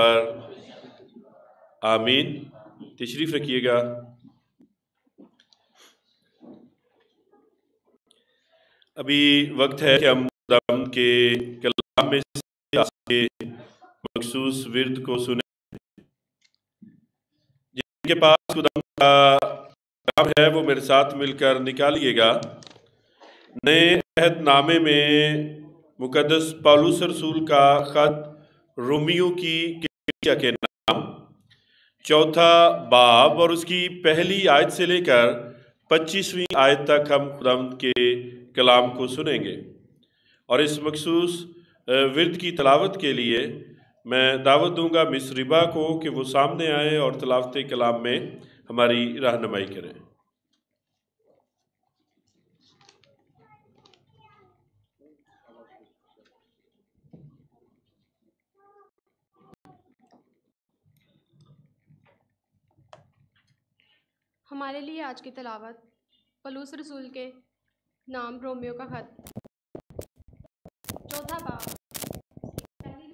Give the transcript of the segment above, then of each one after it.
पर आमीन। तशरीफ़ रखिएगा। अभी वक्त है कि हम के कलाम में से मखसूस विरद को सुने। जिनके पास खुदाम का कलाम है, वो मेरे साथ मिलकर निकालिएगा। नए अहदनामे में मुकदस पालूस रसूल का ख़त रोमियो की के नाम। चौथा बाब और उसकी पहली आयत से लेकर पच्चीसवीं आयत तक हम खुदाम के कलाम को सुनेंगे। और इस मखसूस विरद की तलावत के लिए मैं दावत दूँगा मिस रिबा को कि वो सामने आए और तलावत कलाम में हमारी रहनमाई करें। हमारे लिए आज की तलावत, पलूस रसूल के नाम रोमियो का खत। चौथा बाब पहली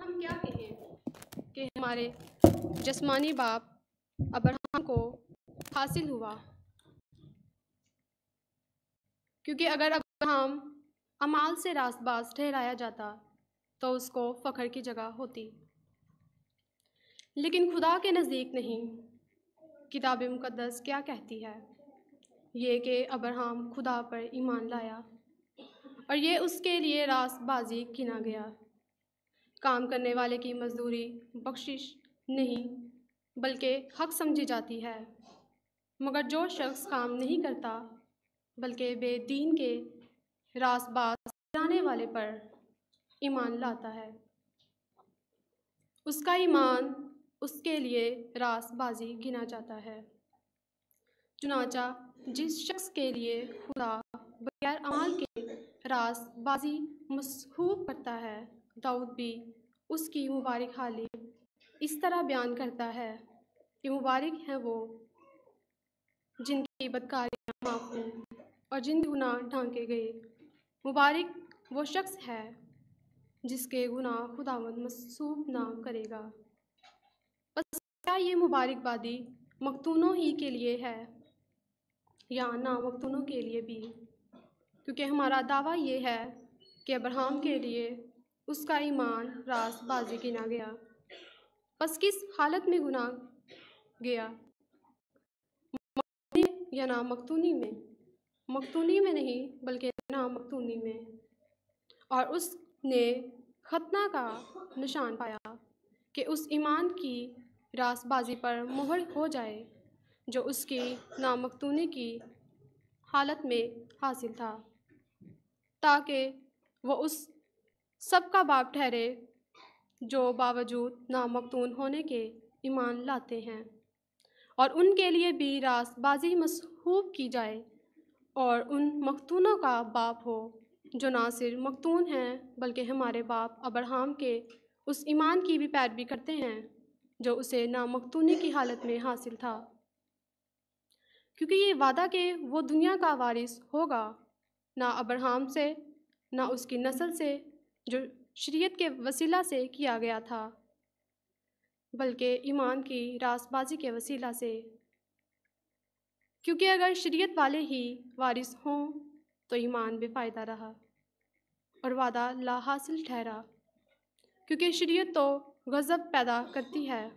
हम क्या कहें कि हमारे जस्मानी बाप अब्राहम को हासिल हुआ? क्योंकि अगर अब्राहम अमाल से रासबाज ठहराया जाता तो उसको फ़ख्र की जगह होती। लेकिन खुदा के नज़दीक नहीं। किताब मुक़दस क्या कहती है? ये कि अब्राहम खुदा पर ईमान लाया और ये उसके लिए रासबाजी गिना गया। काम करने वाले की मजदूरी, बख्शिश नहीं, बल्कि हक समझी जाती है। मगर जो शख्स काम नहीं करता, बल्कि बेदीन के रासबाज गिराने वाले पर ईमान लाता है। उसका ईमान उसके लिए रासबाजी गिना जाता है। चुनाचा जिस शख्स के लिए खुदा बगैर अमाल के रासबाजी मसहूब करता है, दाऊद भी उसकी मुबारक हाली इस तरह बयान करता है कि मुबारक हैं वो जिनकी बदकारियाँ माफ़ और जिन गुनाह ढांके गए। मुबारक वो शख्स है जिसके गुनाह खुदावंद मसूब ना करेगा। क्या ये मुबारकबादी मखतूनों ही के लिए है या ना मखतूनों के लिए भी? क्योंकि हमारा दावा ये है कि अब्राहम के लिए उसका ईमान रास बाजी गिना गया। बस किस हालत में गुना गया? या ना मखतूनी में? मखतूनी में नहीं, बल्कि ना मखतूनी में। और उसने खतना का निशान पाया कि उस ईमान की रासबाजी पर मुहर हो जाए, जो उसकी नामकतूनी की हालत में हासिल था। ताकि वो उस सब का बाप ठहरे, जो बावजूद नामकतून होने के ईमान लाते हैं। और उनके लिए भी रासबाजी मसहूब की जाए और उन मखतूनों का बाप हो, जो ना सिर्फ़ मखतून हैं, बल्कि हमारे बाप अब्राहम के उस ईमान की भी पैरवी करते हैं। जो उसे नामकतूनी की हालत में हासिल था। क्योंकि ये वादा कि वो दुनिया का वारिस होगा, ना अब्राहम से, ना उसकी नस्ल से, जो शरीयत के वसीला से किया गया था, बल्कि ईमान की रासबाजी के वसीला से। क्योंकि अगर शरीयत वाले ही वारिस हों तो ईमान बेफ़ायदा रहा और वादा ला हासिल ठहरा। क्योंकि शरीयत तो गज़ब पैदा करती है।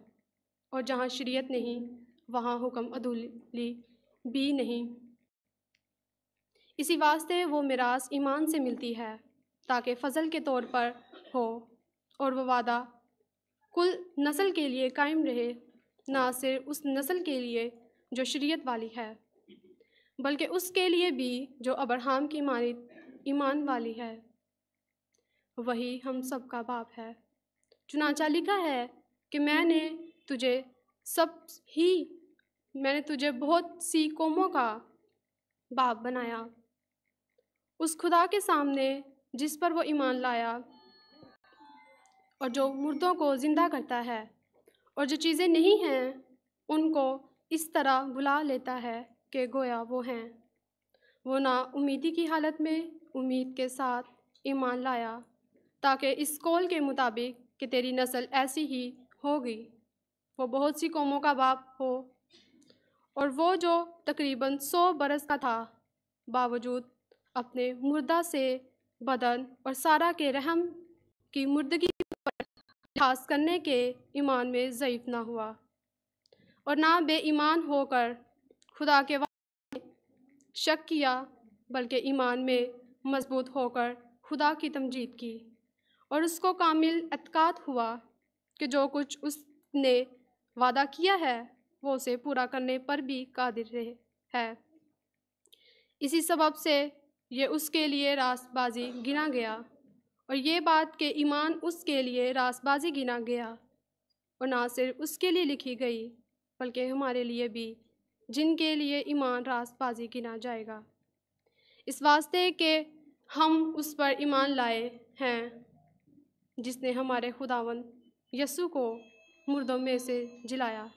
और जहाँ शरीयत नहीं, वहाँ हुक्म अदूली भी नहीं। इसी वास्ते वो मिरास ईमान से मिलती है, ताकि फ़ज़ल के तौर पर हो और वह वादा कुल नस्ल के लिए कायम रहे, ना सिर्फ़ उस नस्ल के लिए जो शरीयत वाली है, बल्कि उसके लिए भी जो अब्राहम की मानित ईमान वाली है। वही हम सब का बाप है। चुनाचा लिखा है कि मैंने तुझे सब ही, मैंने तुझे बहुत सी कौमों का बाप बनाया। उस खुदा के सामने जिस पर वो ईमान लाया और जो मुर्दों को ज़िंदा करता है और जो चीज़ें नहीं हैं, उनको इस तरह बुला लेता है कि गोया वो हैं। वो ना उम्मीदी की हालत में उम्मीद के साथ ईमान लाया, ताकि इस कौल के मुताबिक कि तेरी नस्ल ऐसी ही होगी। वो बहुत सी कौमों का बाप हो। और वो जो तकरीबन सौ बरस का था, बावजूद अपने मुर्दा से बदन और सारा के रहम की मुर्दगी पर लिहाज करने के ईमान में ज़यीफ़ ना हुआ। और ना बेईमान होकर खुदा के शक किया, बल्कि ईमान में मज़बूत होकर खुदा की तमजीद की। और उसको कामिल एतकाद हुआ कि जो कुछ उसने वादा किया है, वो उसे पूरा करने पर भी कादिर रहे, है। इसी सबब से ये उसके लिए रासबाजी गिना गया और ये बात कि ईमान उसके लिए रासबाजी गिना गया और ना सिर्फ़ उसके लिए लिखी गई, बल्कि हमारे लिए भी, जिनके लिए ईमान रासबाजी गिना जाएगा। इस वास्ते कि हम उस पर ईमान लाए हैं जिसने हमारे खुदावन यसु को मुर्दों में से जिलाया।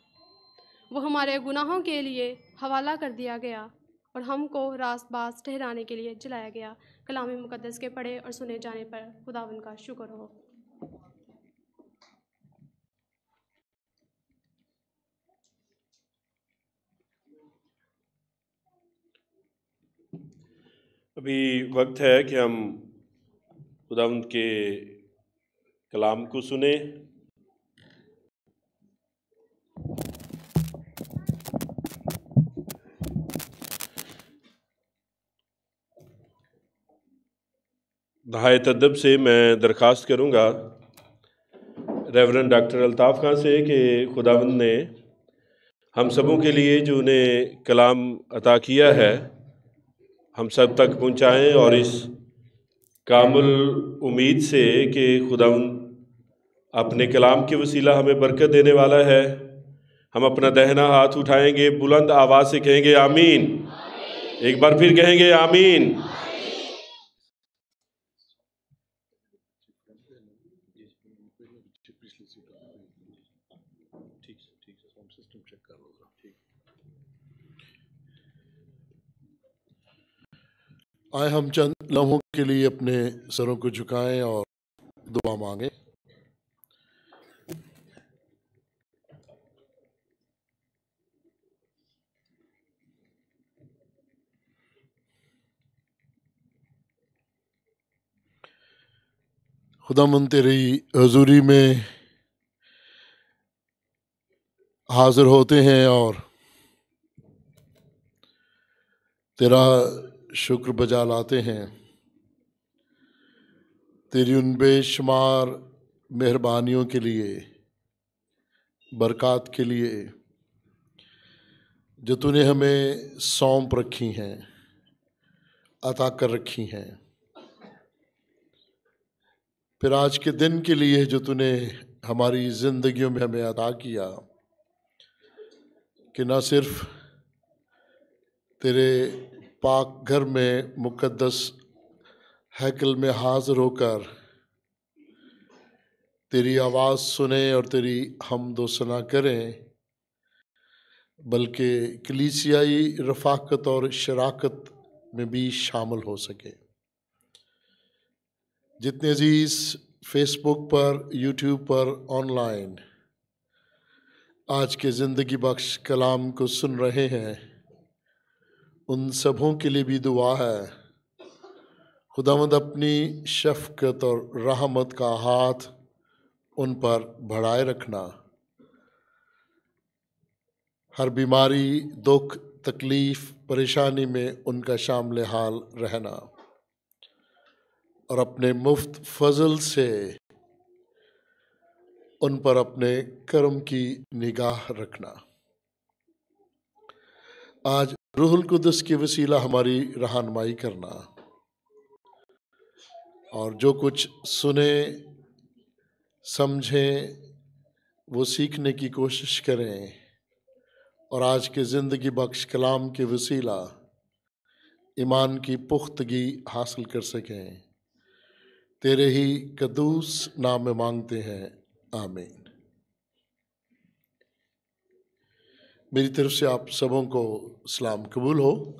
वो हमारे गुनाहों के लिए हवाला कर दिया गया और हमको रास बास ठहराने के लिए जलाया गया। कलाम मुकदस के पढ़े और सुने जाने पर खुदावन का शुक्र हो। अभी वक्त है कि हम खुदावंद के कलाम को सुने। नहायत अदब से मैं दरख्वास्त करूँगा रेवरेंड डॉक्टर अल्ताफ़ खान से कि खुदावंद ने हम सबों के लिए जो उन्हें कलाम अता किया है, हम सब तक पहुँचाएँ और इस कामुल उम्मीद से कि खुदावंद अपने कलाम के वसीला हमें बरकत देने वाला है। हम अपना दहना हाथ उठाएँगे, बुलंद आवाज़ से कहेंगे, आमीन। एक बार फिर कहेंगे, आमीन। आए हम चंद लम्हों के लिए अपने सरों को झुकाएँ और दुआ मांगें। खुदा मन तेरी हजूरी में हाजिर होते हैं और तेरा शुक्र बजा लाते हैं। तेरी उन बेशुमार मेहरबानियों के लिए, बरक़ात के लिए, जो तूने हमें सौंप रखी हैं, अता कर रखी हैं। फिर आज के दिन के लिए जो तूने हमारी ज़िंदगियों में हमें अदा किया, कि ना सिर्फ़ तेरे पाक घर में मुकद्दस हैकल में हाज़िर होकर तेरी आवाज़ सुने और तेरी हम दो सना करें, बल्कि कलीसियाई रफाकत और शराकत में भी शामिल हो सके। जितने अज़ीज़ फेसबुक पर यूट्यूब पर ऑनलाइन आज के ज़िंदगी बख्श कलाम को सुन रहे हैं, उन सबों के लिए भी दुआ है। खुदावंद अपनी शफकत और रहमत का हाथ उन पर बढ़ाए रखना। हर बीमारी, दुख, तकलीफ़, परेशानी में उनका शामिल हाल रहना। और अपने मुफ़्त फजल से उन पर अपने कर्म की निगाह रखना। आज रूहुल कुदस के वसीला हमारी रहनमाई करना। और जो कुछ सुने, समझें, वो सीखने की कोशिश करें। और आज के ज़िंदगी बख्श कलाम के वसीला ईमान की पुख्तगी हासिल कर सकें। तेरे ही कदूस नाम में मांगते हैं। आमीन। मेरी तरफ़ से आप सबों को सलाम कबूल हो।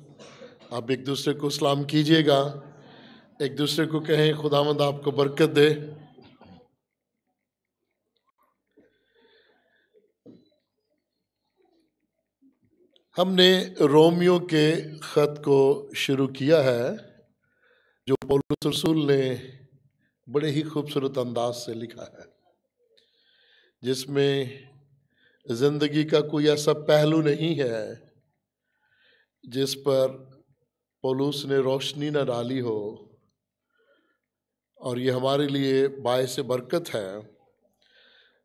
आप एक दूसरे को सलाम कीजिएगा। एक दूसरे को कहें, खुदावंद आपको बरकत दे। हमने रोमियो के ख़त को शुरू किया है, जो पौलुस रसूल ने बड़े ही खूबसूरत अंदाज से लिखा है, जिसमें ज़िंदगी का कोई ऐसा पहलू नहीं है, जिस पर पौलुस ने रोशनी न डाली हो, और ये हमारे लिए बायस बरकत है।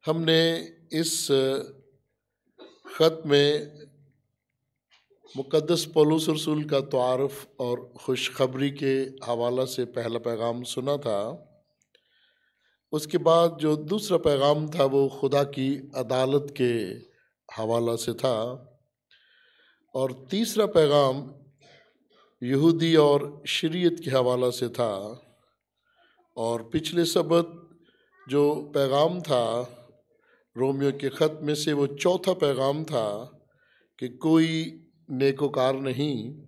हमने इस ख़त में मुक़दस पौलुस रसूल का तारफ़ और खुशखबरी के हवाला से पहला पैगाम सुना था। उसके बाद जो दूसरा पैगाम था वो खुदा की अदालत के हवाला से था। और तीसरा पैगाम यहूदी और शरीयत के हवाला से था। और पिछले सबक जो पैगाम था, रोमियो के ख़त में से वो चौथा पैगाम था कि कोई नेकोकार नहीं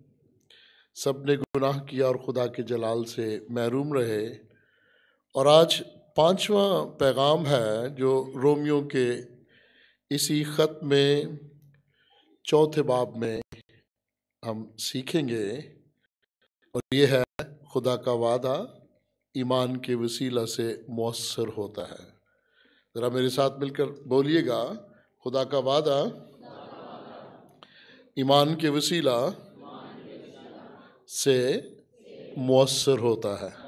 सबने गुनाह किया और खुदा के जलाल से महरूम रहे। और आज पांचवा पैगाम है जो रोमियो के इसी ख़त में, चौथे बाब में हम सीखेंगे, और ये है, खुदा का वादा ईमान के वसीला से मौसर होता है। ज़रा मेरे साथ मिलकर बोलिएगा, खुदा का वादा ईमान के वसीला से मौसर होता है।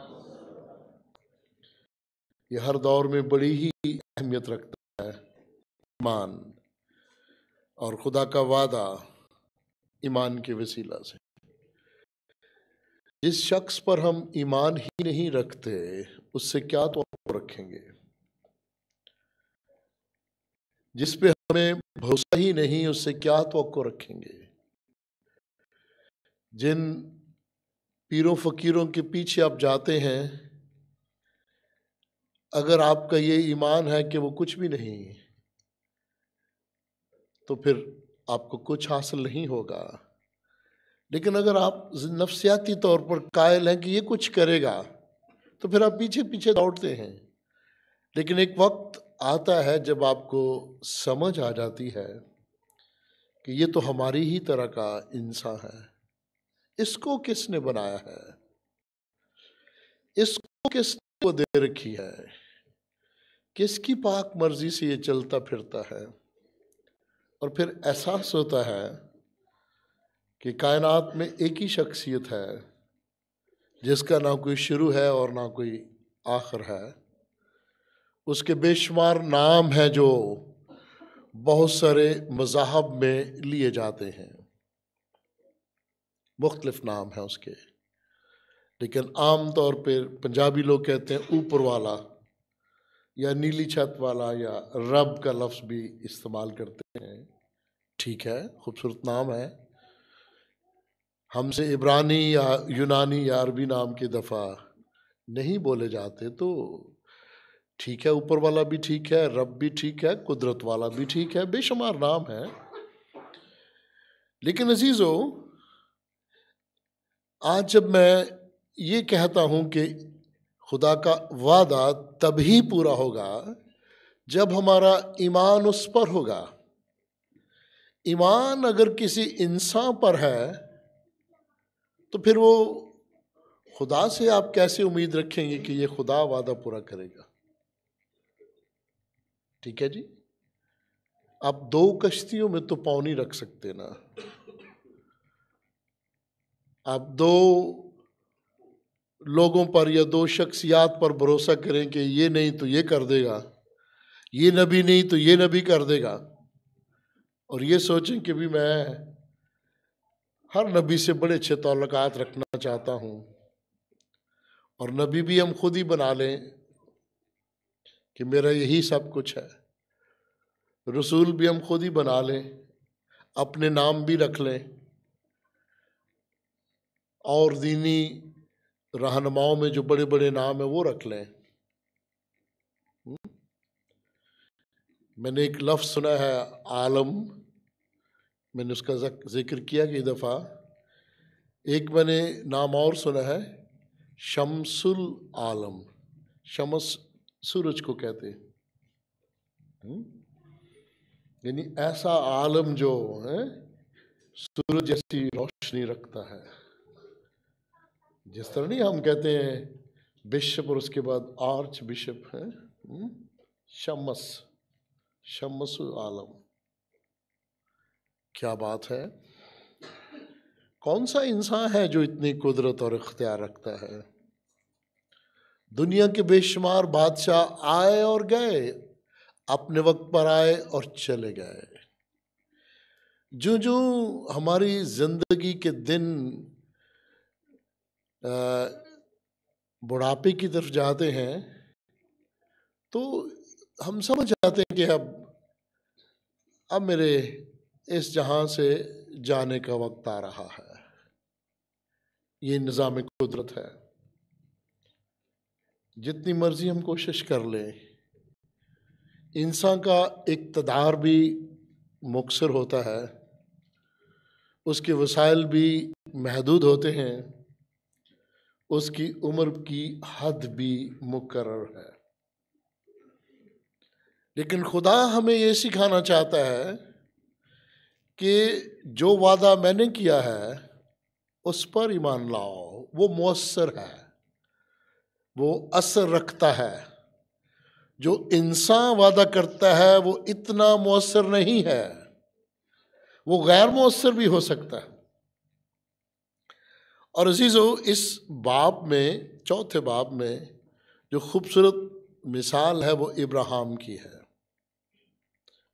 यह हर दौर में बड़ी ही अहमियत रखता है। ईमान और खुदा का वादा ईमान के वसीला से। जिस शख्स पर हम ईमान ही नहीं रखते, उससे क्या तो रखेंगे? जिस पे हमें भरोसा ही नहीं, उससे क्या तो रखेंगे? जिन पीरों फकीरों के पीछे आप जाते हैं अगर आपका ये ईमान है कि वो कुछ भी नहीं तो फिर आपको कुछ हासिल नहीं होगा। लेकिन अगर आप नफसियाती तौर पर कायल हैं कि ये कुछ करेगा तो फिर आप पीछे पीछे दौड़ते हैं। लेकिन एक वक्त आता है जब आपको समझ आ जाती है कि ये तो हमारी ही तरह का इंसान है। इसको किसने बनाया है? इसको किसने को दे रखी है। किसकी पाक मर्ज़ी से ये चलता फिरता है? और फिर एहसास होता है कि कायनात में एक ही शख्सियत है, जिसका ना कोई शुरू है और ना कोई आखिर है। उसके बेशुमार नाम हैं जो बहुत सारे मज़ाहब में लिए जाते हैं। मुख्तलिफ़ नाम हैं उसके। लेकिन आम तौर पर पंजाबी लोग कहते हैं ऊपर वाला या नीली छत वाला या रब का लफ्ज़ भी इस्तेमाल करते हैं। ठीक है, खूबसूरत नाम है। हमसे इब्रानी या यूनानी या अरबी नाम के दफ़ा नहीं बोले जाते तो ठीक है, ऊपर वाला भी ठीक है, रब भी ठीक है, कुदरत वाला भी ठीक है, बेशुमार नाम है। लेकिन अजीज़ो, आज जब मैं ये कहता हूँ कि खुदा का वादा तभी पूरा होगा जब हमारा ईमान उस पर होगा। ईमान अगर किसी इंसान पर है तो फिर वो खुदा से आप कैसे उम्मीद रखेंगे कि ये खुदा वादा पूरा करेगा? ठीक है जी? आप दो कश्तियों में तो पाँव नहीं रख सकते ना। आप दो लोगों पर या दो शख्सियात पर भरोसा करें कि ये नहीं तो ये कर देगा, ये नबी नहीं तो ये नबी कर देगा। और ये सोचें कि भी मैं हर नबी से बड़े अच्छे ताल्लुकात रखना चाहता हूँ और नबी भी हम खुद ही बना लें कि मेरा यही सब कुछ है। रसूल भी हम खुद ही बना लें, अपने नाम भी रख लें और दीनी रहनुमाओं में जो बड़े बड़े नाम है, वो रख लें? मैंने एक लफ्ज़ सुना है, आलम। मैंने उसका ज़िक्र किया कई दफ़ा। एक मैंने नाम और सुना है, शमसुल आलम। शमस, सूरज को कहते हैं? यानी ऐसा आलम जो, है, सूरज जैसी रोशनी रखता है। जिस तरह नहीं हम कहते हैं, बिशप और उसके बाद आर्च बिशप है हम्म? शमस शमस आलम। क्या बात है? कौन सा इंसान है जो इतनी कुदरत और इख्तियार रखता है? दुनिया के बेशुमार बादशाह आए और गए, अपने वक्त पर आए और चले गए। जो जो हमारी ज़िंदगी के दिन बुढ़ापे की तरफ़ जाते हैं तो हम समझ जाते हैं कि अब अब मेरे इस जहाँ से जाने का वक्त आ रहा है। ये निज़ाम कुदरत है। जितनी मर्ज़ी हम कोशिश कर लें, इंसान का इकतदार भी मुखसर होता है, उसके वसाइल भी महदूद होते हैं। उसकी उम्र की हद भी मुकर है। लेकिन खुदा हमें ये सिखाना चाहता है कि जो वादा मैंने किया है, उस पर ईमान लाओ। वो मौसर है। वो असर रखता है। जो इंसान वादा करता है, वो इतना मौसर नहीं है। वो गैर मौसर भी हो सकता है। और अजीज़ो, इस बाब में, चौथे बाब में, जो खूबसूरत मिसाल है, वो इब्राहिम की है।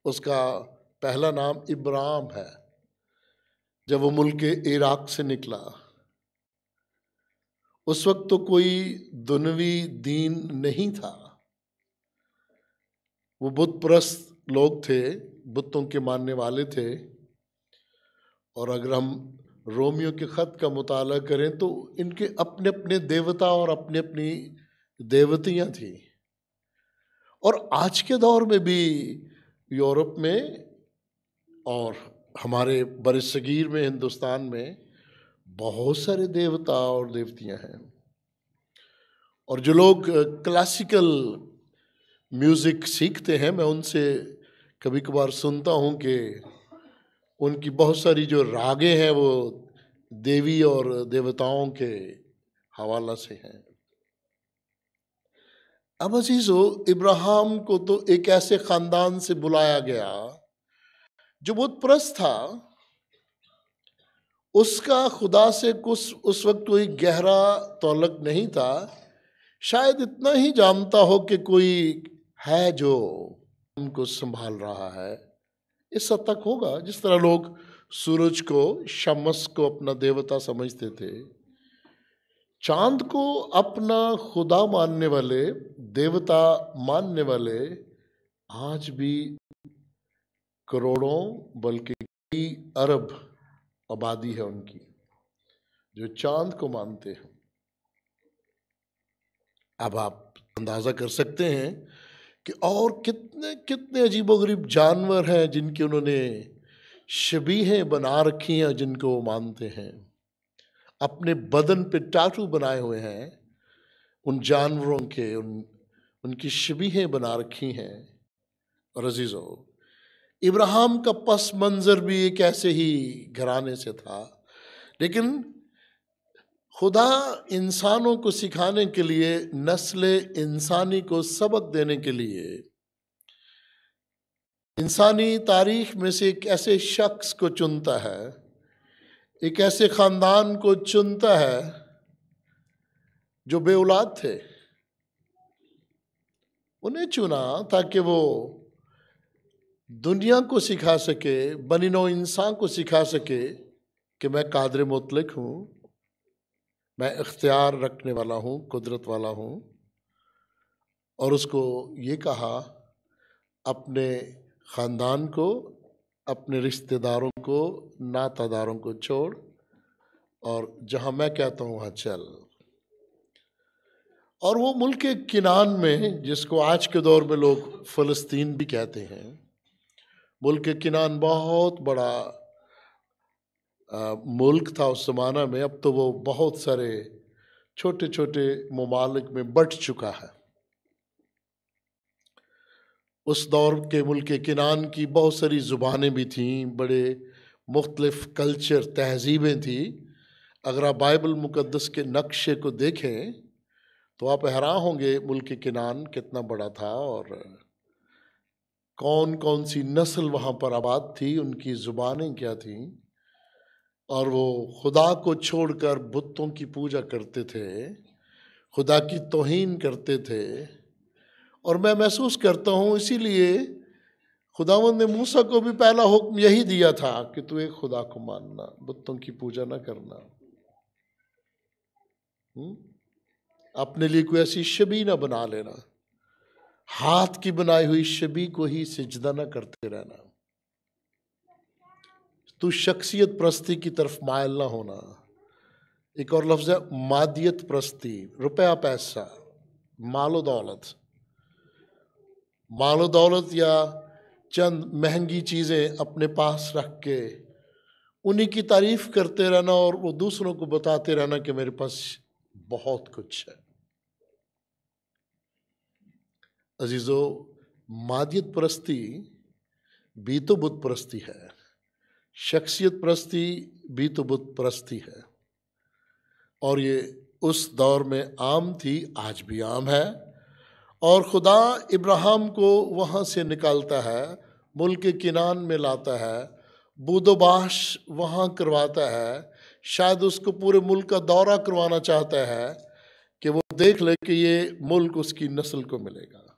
उसका पहला नाम इब्राहिम है। जब वो मुल्क इराक से निकला, उस वक्त तो कोई दुनवी दीन नहीं था। वो बुत प्रस्त लोग थे, बुतों के मानने वाले थे। और अगर हम रोमियो के ख़त का मुताला करें तो इनके अपने अपने देवता और अपनी अपनी देवतियाँ थी। और आज के दौर में भी यूरोप में और हमारे बरसगीर में हिंदुस्तान में बहुत सारे देवता और देवतियाँ हैं। और जो लोग क्लासिकल म्यूज़िक सीखते हैं, मैं उनसे कभी कभार सुनता हूँ कि उनकी बहुत सारी जो रागे हैं वो देवी और देवताओं के हवाला से हैं। अब अजीज़ो, इब्राहिम को तो एक ऐसे ख़ानदान से बुलाया गया, जो बहुत प्रस्त था। उसका खुदा से कुछ उस वक्त कोई गहरा तौलक नहीं था। शायद इतना ही जानता हो कि कोई है जो उनको संभाल रहा है। इस हद तक होगा। जिस तरह लोग सूरज को, शमस को अपना देवता समझते थे, चाँद को अपना खुदा मानने वाले, देवता मानने वाले, आज भी करोड़ों बल्कि कई अरब आबादी है उनकी, जो चाँद को मानते हैं। अब आप अंदाज़ा कर सकते हैं कि और कितने कितने अजीबोगरीब जानवर हैं जिनकी उन्होंने शबीहें बना रखी हैं जिनको वो मानते हैं। अपने बदन पे टाटू बनाए हुए हैं, उन जानवरों के, उन, उनकी शबीहें बना रखी हैं। और अजीज़ो, इब्राहिम का पस मंज़र भी एक ऐसे ही घराने से था, लेकिन खुदा इंसानों को सिखाने के लिए, नस्ल इंसानी को सबक देने के लिए। इंसानी तारीख में से एक ऐसे शख्स को चुनता है, एक ऐसे ख़ानदान को चुनता है, जो बे औलाद थे। उन्हें चुना ताकि वो दुनिया को सिखा सके बनी नो इंसान को सिखा सके कि मैं कादर मुतलक हूँ। मैं इख्तियार रखने वाला हूँ, कुदरत वाला हूँ। और उसको ये कहा, अपने ख़ानदान को, अपने रिश्तेदारों को, नातादारों को छोड़। और जहाँ मैं कहता हूँ, वहाँ चल। और वो मुल्क के किनान में, जिसको आज के दौर में लोग फ़लस्तीन भी कहते हैं, मुल्क के किनान बहुत बड़ा मुल्क था उस ज़माना में, अब तो वो बहुत सारे छोटे छोटे ममालिक में बट चुका है। उस दौर के मुल्क किनान की बहुत सारी ज़ुबानें भी थीं, बड़े मुख्तलिफ़ कल्चर तहजीबें थी। अगर आप बाइबल मुकद्दस के नक्शे को देखें तो आप हैरान होंगे मुल्क किनान कितना बड़ा था और कौन कौन सी नस्ल वहाँ पर आबाद थी, उनकी ज़ुबानें क्या थीं। और वो खुदा को छोड़कर बुतों की पूजा करते थे, खुदा की तोहीन करते थे। और मैं महसूस करता हूँ, इसीलिए खुदावंद ने मूसा को भी पहला हुक्म यही दिया था कि तू एक खुदा को मानना बुतों की पूजा ना करना। हुँ? अपने लिए कोई ऐसी शबी ना बना लेना। हाथ की बनाई हुई शबी को ही सिजदा ना करते रहना। तू शख्सियत प्रस्ती की तरफ़ मायल ना होना। एक और लफ्ज है, मादियत प्रस्ती। रुपया पैसा, मालो दौलत। मालो दौलत या चंद महँगी चीज़ें अपने पास रख के उन्हीं की तारीफ़ करते रहना और वो दूसरों को बताते रहना कि मेरे पास बहुत कुछ है। अजीज़ो, मादियत परस्ती भी तो बुत परस्ती है। शख्सियत परस्ती भी तो बुत परस्ती है। और ये उस दौर में आम थी, आज भी आम है। और खुदा इब्राहिम को वहाँ से निकालता है, मुल्क किनान में लाता है बूदोबाश वहाँ करवाता है, शायद उसको पूरे मुल्क का दौरा करवाना चाहता है कि वो देख ले कि ये मुल्क उसकी नस्ल को मिलेगा।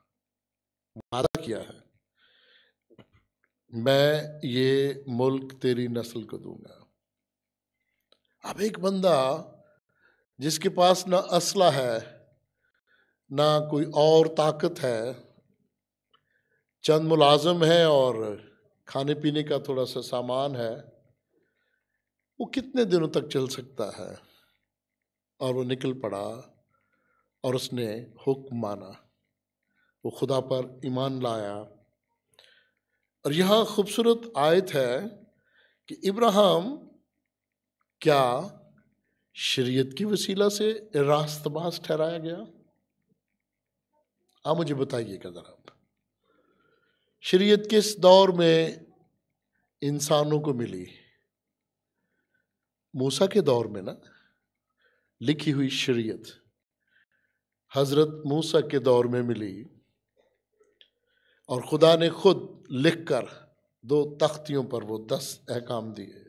वादा किया है। मैं ये मुल्क तेरी नस्ल को दूँगा। अब एक बंदा जिसके पास ना असला है, ना कोई और ताकत है, चंद मुलाजम है और खाने पीने का थोड़ा सा सामान है, वो कितने दिनों तक चल सकता है? और वो निकल पड़ा और उसने हुक्म माना। वो खुदा पर ईमान लाया। और यहाँ खूबसूरत आयत है कि इब्राहिम क्या शरीयत की वसीला से रास्तबाज ठहराया गया? आप मुझे बताइएगा ज़रा शरीयत किस दौर में इंसानों को मिली? मूसा के दौर में ना? लिखी हुई शरीयत। हज़रत मूसा के दौर में मिली। और खुदा ने खुद लिखकर दो तख्तियों पर वो दस अहकाम दिए।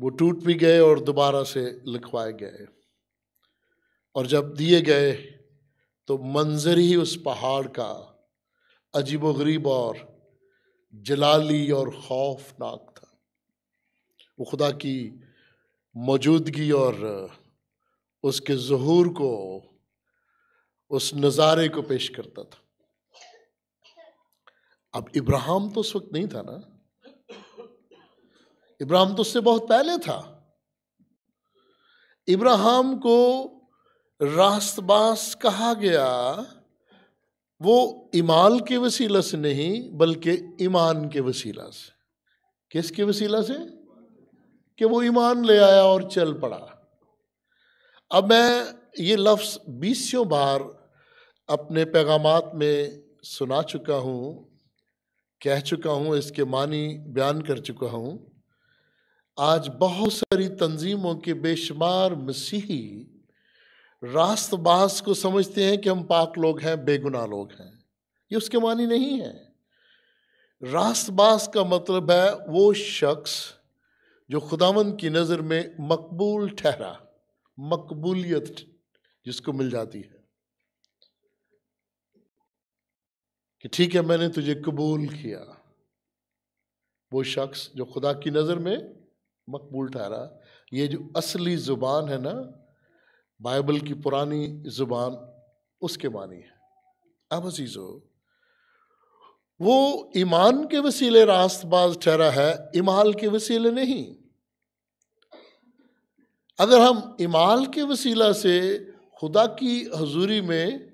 वो टूट भी गए और दोबारा से लिखवाए गए। और जब दिए गए तो मंजर ही उस पहाड़ का अजीब गरीब और जलाली और खौफनाक था। वो खुदा की मौजूदगी और उसके जहूर को, उस नज़ारे को पेश करता था। अब इब्राहिम तो उस वक्त नहीं था ना? इब्राहिम तो उससे बहुत पहले था। इब्राहिम को रास्तबास कहा गया, वो इमाल के वसीला से नहीं, बल्कि ईमान के वसीला से। किसके वसीला से? कि वो ईमान ले आया और चल पड़ा। अब मैं ये लफ्ज़ बीसों बार अपने पैगाम में सुना चुका हूँ। कह चुका हूँ, इसके मानी बयान कर चुका हूँ। आज बहुत सारी तंजीमों के बेशुमार मसीही रास्तबाज को समझते हैं कि हम पाक लोग हैं, बेगुनाह लोग हैं। ये उसके मानी नहीं है। रास्तबाज का मतलब है वो शख्स जो खुदावन की नज़र में मकबूल ठहरा, मकबूलियत जिसको मिल जाती है। कि ठीक है, मैंने तुझे कबूल किया। वो शख्स जो खुदा की नज़र में मकबूल ठहरा, ये जो असली ज़ुबान है ना, बाइबल की पुरानी ज़ुबान, उसके मानी है। अब अजीज़ो, वो ईमान के वसीले रास्तबाज ठहरा है, इमाल के वसीले नहीं। अगर हम इमाल के वसीला से खुदा की हजूरी में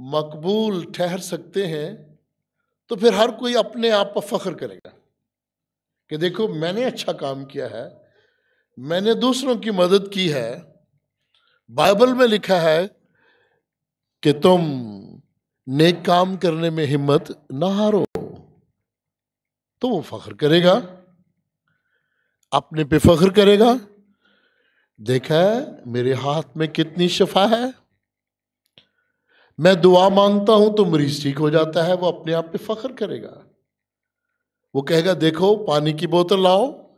मकबूल ठहर सकते हैं तो फिर हर कोई अपने आप पर फख्र करेगा कि देखो मैंने अच्छा काम किया है, मैंने दूसरों की मदद की है। बाइबल में लिखा है कि तुम नेक काम करने में हिम्मत ना हारो तो वो फख्र करेगा, अपने पे फख्र करेगा। देखा है, मेरे हाथ में कितनी शफा है। मैं दुआ माँगता हूँ तो मरीज़ ठीक हो जाता है, वो अपने आप पे फख्र करेगा। वो कहेगा, देखो, पानी की बोतल लाओ,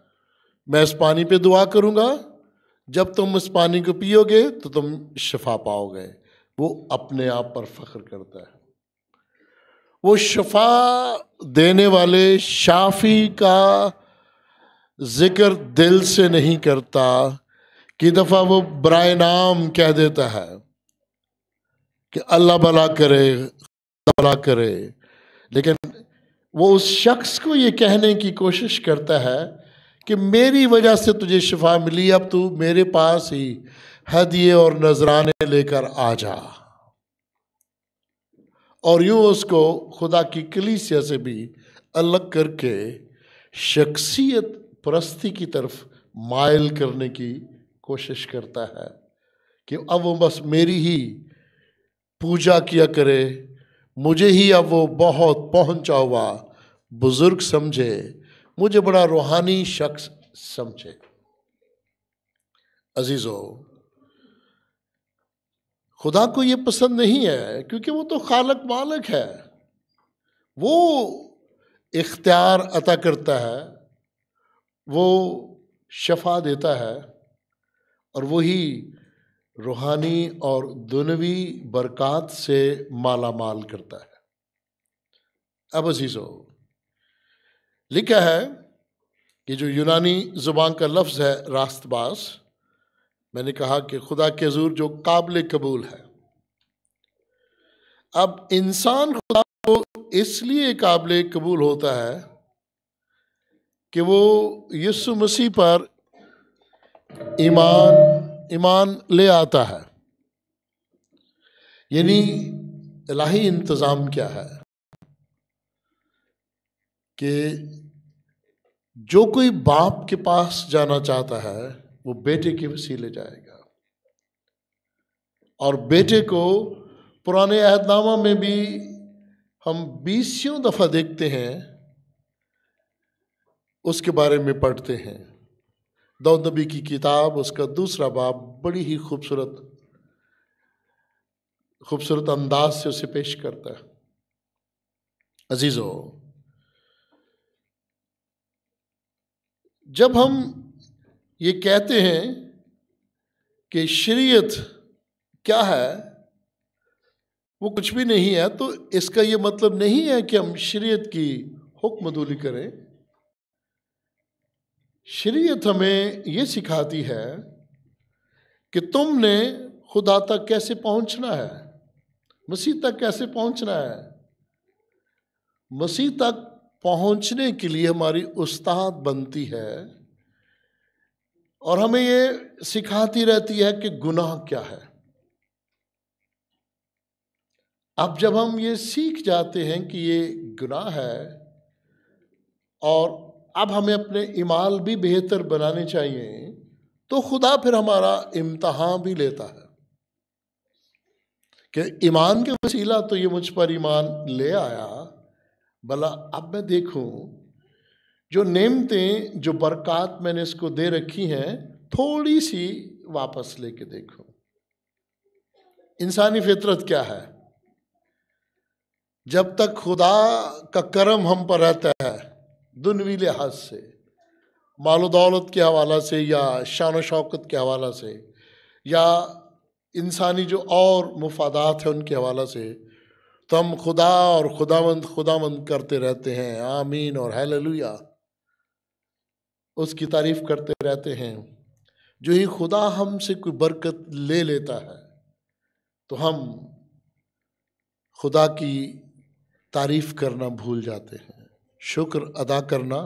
मैं इस पानी पे दुआ करूँगा। जब तुम इस पानी को पियोगे तो तुम शफा पाओगे। वो अपने आप पर फख्र करता है। वो शफा देने वाले शाफी का ज़िक्र दिल से नहीं करता। कि दफ़ा वो बरए नाम कह देता है। कि अल्लाह भला करे भला करे। लेकिन वो उस शख्स को ये कहने की कोशिश करता है कि मेरी वजह से तुझे शिफा मिली, अब तू मेरे पास ही हदिये और नजराने लेकर आ जा। और यूँ उसको खुदा की कलीसिया से भी अलग करके शख्सियत परस्ती की तरफ़ मायल करने की कोशिश करता है कि अब वो बस मेरी ही पूजा किया करे, मुझे ही अब वो बहुत पहुँचा हुआ बुज़ुर्ग समझे, मुझे बड़ा रूहानी शख्स समझे। अजीज़ो, खुदा को ये पसंद नहीं है, क्योंकि वो तो खालक मालक है। वो इख्तियार अता करता है, वो शफा देता है, और वही रूहानी और दुनवी बरक़ात से माला माल करता है। अब अजीज़ो लिखा है कि जो यूनानी ज़ुबान का लफ्ज़ है, रास्तबाज, मैंने कहा कि खुदा के हजूर जो काबिल कबूल है। अब इंसान खुदा को इसलिए काबिल कबूल होता है कि वो यीशु मसीह पर ईमान ईमान ले आता है। यानी इलाही इंतज़ाम क्या है? कि जो कोई बाप के पास जाना चाहता है वो बेटे के वसीले जाएगा। और बेटे को पुराने अहदनामा में भी हम बीसियों दफ़ा देखते हैं उसके बारे में पढ़ते हैं। दाऊद नबी की किताब, उसका दूसरा बाब बड़ी ही खूबसूरत खूबसूरत अंदाज से उसे पेश करता है। अजीज़ो, जब हम ये कहते हैं कि शरीयत क्या है, वो कुछ भी नहीं है तो इसका ये मतलब नहीं है कि हम शरीयत की हुक्मदूली करें। शरीयत हमें ये सिखाती है कि तुमने खुदा तक कैसे पहुँचना है? मसीह तक कैसे पहुँचना है? मसीह तक पहुँचने के लिए हमारी उस्ताद बनती है और हमें ये सिखाती रहती है कि गुनाह क्या है। अब जब हम ये सीख जाते हैं कि ये गुनाह है और अब हमें अपने इमाल भी बेहतर बनाने चाहिए तो खुदा फिर हमारा इम्तहान भी लेता है। कि ईमान के वसीला तो ये मुझ पर ईमान ले आया, भला अब मैं देखूँ, जो नेमतें, जो बरक़ात मैंने इसको दे रखी हैं थोड़ी सी वापस लेके देखो। इंसानी फितरत क्या है? जब तक खुदा का करम हम पर रहता है दुनवी लिहाज से, मालो दौलत के हवाला से या शान शौकत के हवाला से, या इंसानी जो और मुफादात हैं उनके हवाला से तो हम खुदा और खुदावंद खुदावंद करते रहते हैं, आमीन और हेलुया उसकी तारीफ़ करते रहते हैं। जो ही खुदा हमसे कोई बरकत ले लेता है तो हम खुदा की तारीफ़ करना भूल जाते हैं। शुक्र अदा करना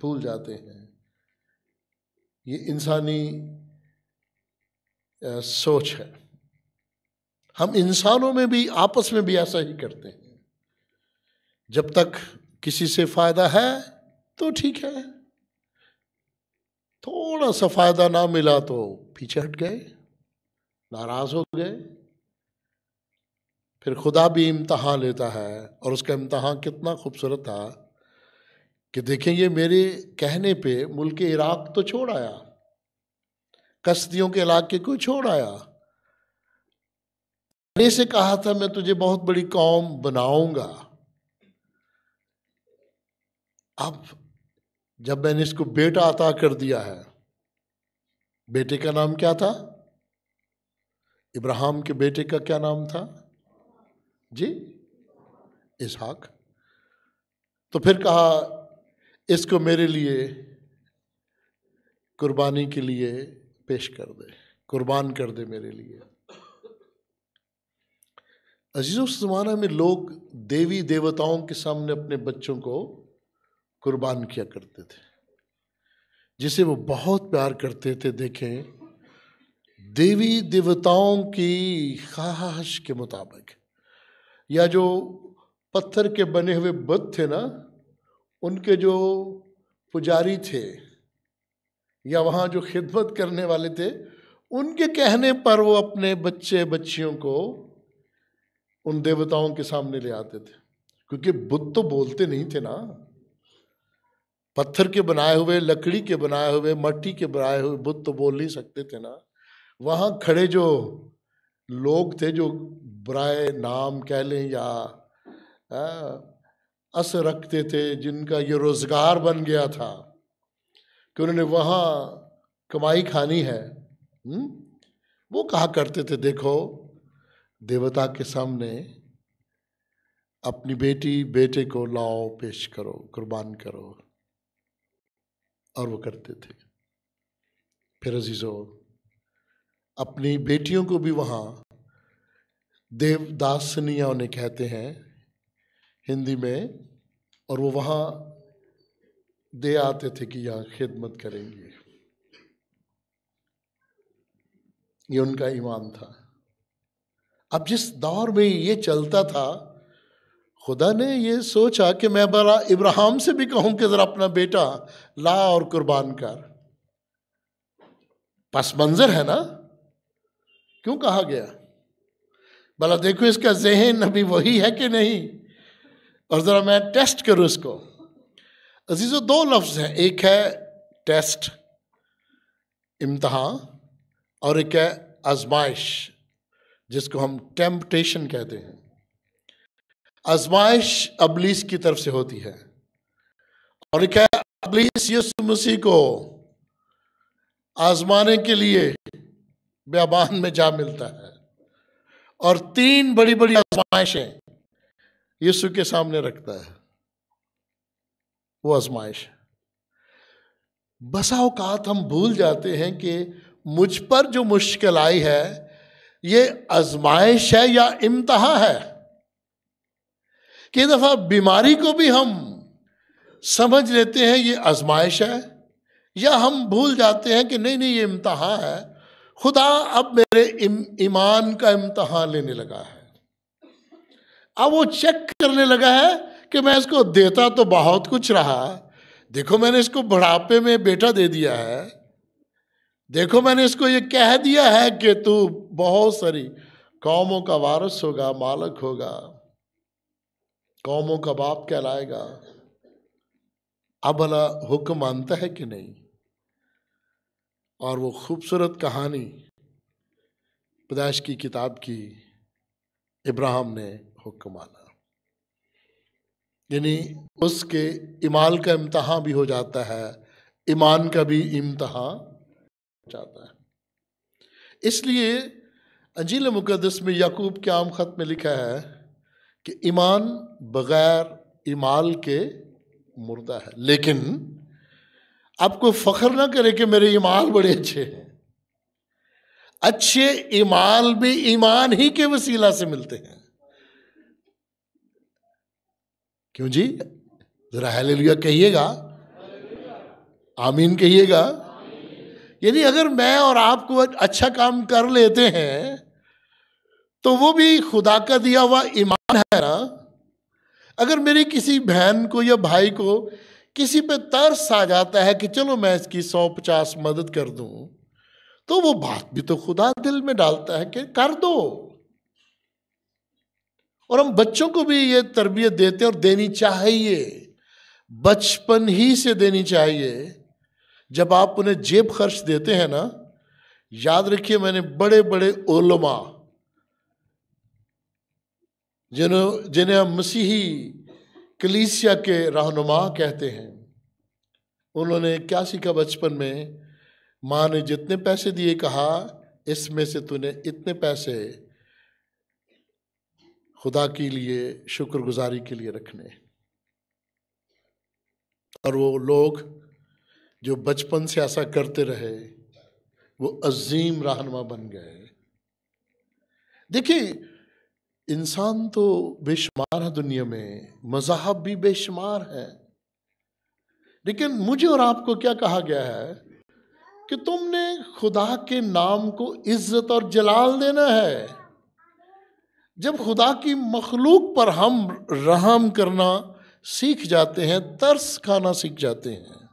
भूल जाते हैं। ये इंसानी सोच है। हम इंसानों में भी, आपस में भी ऐसा ही करते हैं। जब तक किसी से फ़ायदा है तो ठीक है। थोड़ा सा फ़ायदा ना मिला तो पीछे हट गए, नाराज़ हो गए। फिर खुदा भी इम्तहान लेता है, और उसका इम्तहान कितना खूबसूरत था। कि देखें, ये मेरे कहने पे मुल्क इराक तो छोड़ आया। कस्तियों के इलाके को छोड़ आया। मैंने से कहा था, मैं तुझे बहुत बड़ी कौम बनाऊँगा। अब जब मैंने इसको बेटा अता कर दिया है, बेटे का नाम क्या था? इब्राहिम के बेटे का क्या नाम था? जी, इसहाक। तो फिर कहा इसको मेरे लिए कुर्बानी के लिए पेश कर दे, कुर्बान कर दे मेरे लिए। अज़ीज़, उस ज़माना में लोग देवी देवताओं के सामने अपने बच्चों को कुर्बान किया करते थे, जिसे वो बहुत प्यार करते थे। देखें, देवी देवताओं की ख्वाहिश के मुताबिक, या जो पत्थर के बने हुए बुत थे ना उनके जो पुजारी थे या वहाँ जो खिदमत करने वाले थे उनके कहने पर वो अपने बच्चे बच्चियों को उन देवताओं के सामने ले आते थे। क्योंकि बुद्ध तो बोलते नहीं थे ना। पत्थर के बनाए हुए लकड़ी के बनाए हुए मट्टी के बनाए हुए बुद्ध तो बोल नहीं सकते थे ना। वहाँ खड़े जो लोग थे जो बुराए नाम कह लें या आ, अस रखते थे जिनका ये रोज़गार बन गया था कि उन्होंने वहाँ कमाई खानी है हुँ? हम्म? वो कहा करते थे, देखो, देवता के सामने अपनी बेटी, बेटे को लाओ, पेश करो, कुर्बान करो और वो करते थे फिर अजीज़ो, अपनी बेटियों को भी वहाँ देवदासनिया उन्हें कहते हैं हिंदी में, और वो वहाँ दे आते थे कि यहाँ खिदमत करेंगे। ये उनका ईमान था। अब जिस दौर में ये चलता था, खुदा ने ये सोचा कि मैं बड़ा इब्राहिम से भी कहूँ कि जरा अपना बेटा ला और कुर्बान कर। पस मंजर है ना? क्यों कहा गया? भला देखो इसका जहन अभी वही है कि नहीं? और ज़रा मैं टेस्ट करूँ इसको। अजीज़ो, दो लफ्ज़ हैं। एक है टेस्ट इम्तहान, और एक है आजमाइश, जिसको हम टेम्पटेशन कहते हैं। आजमाइश अबलीस की तरफ़ से होती है। और क्या अबलीस यसु मसीह को आजमाने के लिए बयाबान में जा मिलता है। और तीन बड़ी बड़ी आजमाइशें। यीशु के सामने रखता है। वो आजमाइश। बसा औकात हम भूल जाते हैं कि मुझ पर जो मुश्किल आई है ये आजमाइश है या इम्तहा है? कि दफ़ा बीमारी को भी हम समझ लेते हैं ये आजमाइश है या हम भूल जाते हैं कि नहीं नहीं ये इम्तहा है। खुदा अब मेरे ईमान इम, का इम्तहान लेने लगा है। अब वो चेक करने लगा है कि मैं इसको देता तो बहुत कुछ रहा। देखो मैंने इसको बुढ़ापे में बेटा दे दिया है। देखो मैंने इसको ये कह दिया है कि तू बहुत सारी कौमों का वारस होगा, मालक होगा, कौमों का बाप कहलाएगा। अब भला हुक्म मानता है कि नहीं? और वो खूबसूरत कहानी पदाश की किताब की इब्राहिम ने हुक्म माना। यानी उसके ईमाल का इम्तहा भी हो जाता है, ईमान का भी इम्तहान जाता है। इसलिए अंजील मुकदस में याकूब के आम ख़त में लिखा है कि ईमान बग़ैर इमाल के मुर्दा है। लेकिन आपको फ़ख्र ना करे कि मेरे ईमाल बड़े अच्छे हैं। अच्छे ईमाल भी ईमान ही के वसीला से मिलते हैं। क्यों जी? जरा हालेलुया कहिएगा। आमीन कहिएगा। यानी अगर मैं और आपको अच्छा काम कर लेते हैं तो वो भी खुदा का दिया हुआ ईमान है ना? अगर मेरी किसी बहन को या भाई को किसी पे तरस आ जाता है कि चलो मैं इसकी सौ पचास मदद कर दूँ तो वो बात भी तो खुदा दिल में डालता है कि कर दो। और हम बच्चों को भी ये तरबियत देते हैं और देनी चाहिए। बचपन ही से देनी चाहिए। जब आप उन्हें जेब खर्च देते हैं ना, याद रखिए मैंने बड़े बड़े ओलमा जिन्हों, जिन्हें हम मसीही कलीसिया के रहनुमा कहते हैं। उन्होंने क्या सीखा बचपन में? माँ ने जितने पैसे दिए, कहा, इसमें से तूने इतने पैसे खुदा के लिए, शुक्रगुजारी के लिए रखने। और वो लोग जो बचपन से ऐसा करते रहे, वो अजीम रहनमा बन गए। देखिए, इंसान तो बेशुमार है दुनिया में, मजाहब भी बेशुमार है। लेकिन मुझे और आपको क्या कहा गया है कि तुमने खुदा के नाम को इज़्ज़त और जलाल देना है। जब खुदा की मखलूक पर हम रहम करना सीख जाते हैं, तर्स खाना सीख जाते हैं।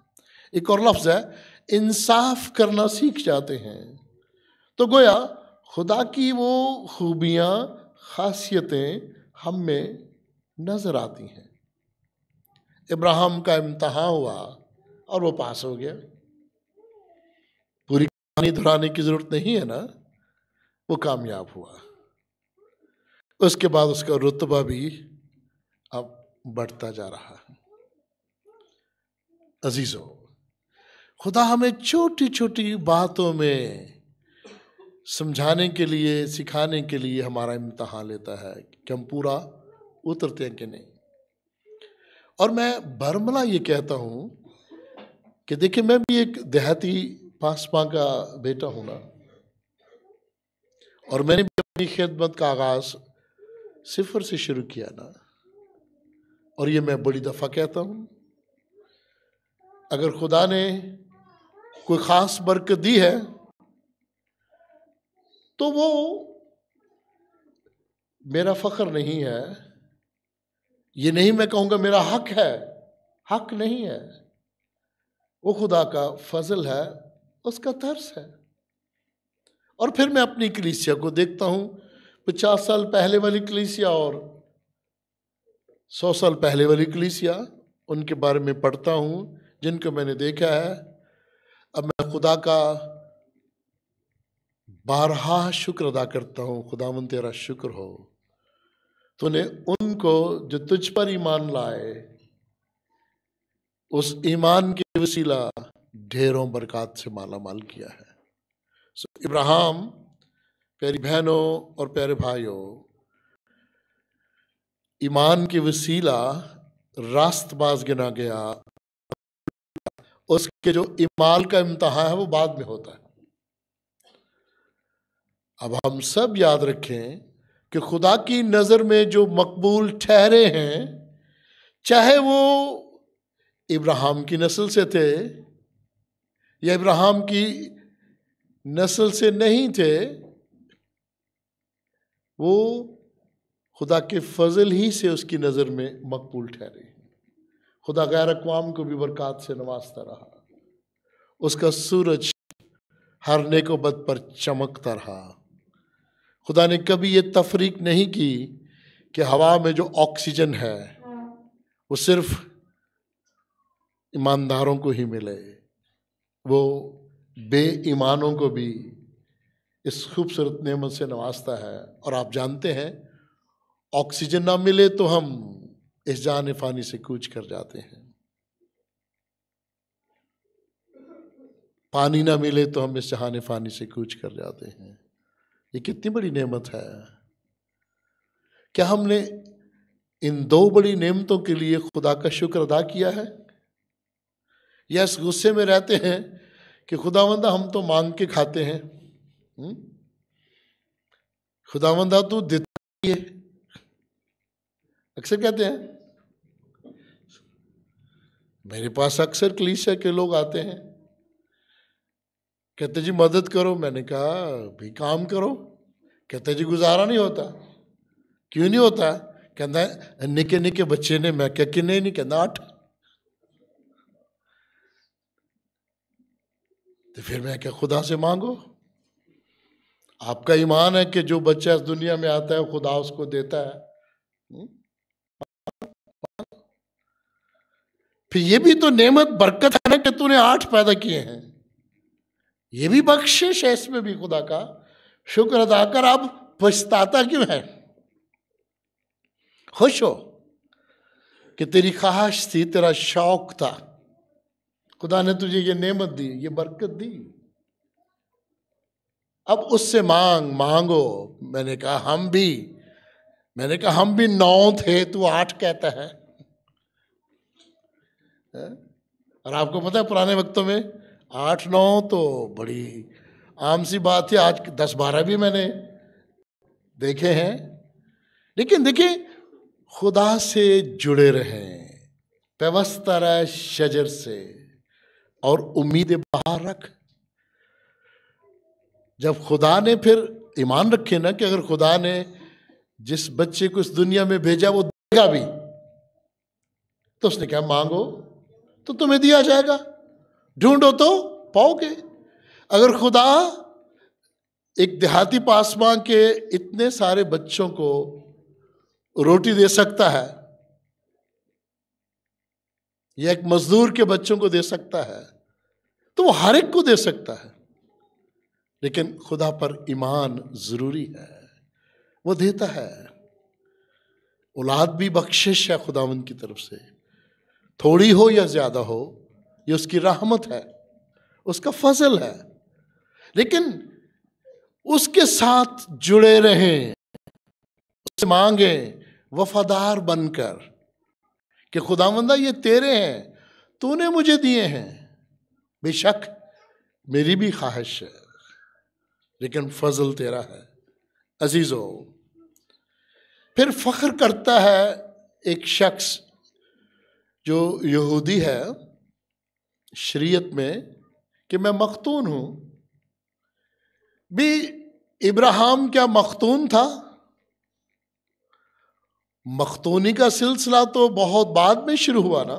एक और लफ्ज़ है, इंसाफ करना सीख जाते हैं। तो गोया, खुदा की वो खूबियाँ, खासियतें हम में नज़र आती हैं। इब्राहिम का इम्तहान हुआ और वो पास हो गया। पूरी कहानी दोहराने की ज़रूरत नहीं है ना? वो कामयाब हुआ। उसके बाद उसका रुतबा भी अब बढ़ता जा रहा है। अजीज़ों, खुदा हमें छोटी छोटी बातों में समझाने के लिए, सिखाने के लिए हमारा इम्तहान लेता है कि हम पूरा उतरते हैं कि नहीं। और मैं बरमला ये कहता हूँ कि देखिए, मैं भी एक देहाती पासपा का बेटा हूँ ना। और मैंने भी अपनी खिदमत का आगाज़ सिफर से शुरू किया ना, और ये मैं बड़ी दफ़ा कहता हूँ, अगर खुदा ने कोई ख़ास बरकत दी है तो वो मेरा फ़ख्र नहीं है। ये नहीं मैं कहूँगा मेरा हक है, हक नहीं है। वो खुदा का फजल है, उसका तर्स है। और फिर मैं अपनी कलीसिया को देखता हूँ पचास साल पहले वाली कलीसिया और सौ साल पहले वाली कलीसिया, उनके बारे में पढ़ता हूँ, जिनको मैंने देखा है। अब मैं खुदा का बारहा शुक्र अदा करता हूँ, खुदावन तेरा शुक्र हो। तूने उनको जो तुझ पर ईमान लाए, उस ईमान के वसीला ढेरों बरकत से माला माल किया है। सो इब्राहिम प्यारी बहनों और प्यारे भाइयों, ईमान के वसीला रास्तबाज गिना गया। उसके जो इमाल का इम्तहान है, वो बाद में होता है। अब हम सब याद रखें कि खुदा की नज़र में जो मकबूल ठहरे हैं, चाहे वो इब्राहिम की नस्ल से थे या इब्राहिम की नस्ल से नहीं थे वो खुदा के फजल ही से उसकी नज़र में मकबूल ठहरे। खुदा गैर अकवाम को भी बरकत से नवाजता रहा। उसका सूरज हर नेको बद पर चमकता रहा। खुदा ने कभी ये तफरीक नहीं की कि हवा में जो ऑक्सीजन है, वो सिर्फ़ ईमानदारों को ही मिले, वो बेईमानों को भी इस खूबसूरत नेमत से नवाजता है। और आप जानते हैं, ऑक्सीजन ना मिले तो हम इस जान फानी से कूच कर जाते हैं। पानी ना मिले तो हम इस जहान फानी से कूच कर जाते हैं। ये कितनी बड़ी नेमत है। क्या हमने इन दो बड़ी नेमतों के लिए खुदा का शुक्र अदा किया है? या इस गुस्से में रहते हैं कि खुदावंदा हम तो मांग के खाते हैं? खुदावंदा तू देता है। अक्सर कहते हैं, मेरे पास अक्सर कलीसिया के लोग आते हैं। कहते जी, मदद करो। मैंने कहा भी काम करो। कहते जी, गुजारा नहीं होता। क्यों नहीं होता? कहता निके निके बच्चे ने। मैं क्या किन्ने नहीं? कहना अठ तो फिर मैं क्या खुदा से मांगो। आपका ईमान है कि जो बच्चा इस दुनिया में आता है खुदा उसको देता है। हम्म? फिर ये भी तो नेमत, बरकत है ना कि तूने आठ पैदा किए हैं। ये भी बख्शिश है इसमें भी खुदा का। शुक्र अदा कर, अब पछताता क्यों है? खुश हो कि तेरी ख्वाहिश थी, तेरा शौक था। खुदा ने तुझे ये नेमत दी, ये बरकत दी। अब उससे मांग, मांगो। मैंने कहा, हम भी मैंने कहा, हम भी नौ थे, तू आठ कहता है। और आपको पता है, पुराने वक्तों में आठ, नौ तो बड़ी आम सी बात है आज दस, बारह भी मैंने देखे हैं। लेकिन देखिए, खुदा से जुड़े रहें रहे शजर से और उम्मीदें बाहर रख। जब खुदा ने फिर ईमान रखे ना कि अगर खुदा ने जिस बच्चे को इस दुनिया में भेजा, वो देगा भी तो उसने क्या मांगो तो तुम्हें दिया जाएगा। ढूंढो तो पाओगे। अगर खुदा एक देहाती पासवान के इतने सारे बच्चों को रोटी दे सकता है, या एक मजदूर के बच्चों को दे सकता है तो वो हर एक को दे सकता है। लेकिन खुदा पर ईमान ज़रूरी है। वो देता है। औलाद भी बख्शिश है खुदावन की तरफ़ से। थोड़ी हो या ज़्यादा हो, ये उसकी रहमत है, उसका फजल है। लेकिन उसके साथ जुड़े रहें, उससे मांगे, वफादार बनकर कि खुदावंदा, ये तेरे हैं, तूने मुझे दिए हैं। बेशक मेरी भी ख्वाहिश है। लेकिन फजल तेरा है। अजीज़ो, फिर फ़ख्र करता है एक शख्स जो यहूदी है, शरीयत में, कि मैं मखतून हूँ। भी इब्राहिम क्या मखतून था? मखतूनी का सिलसिला तो बहुत बाद में शुरू हुआ ना।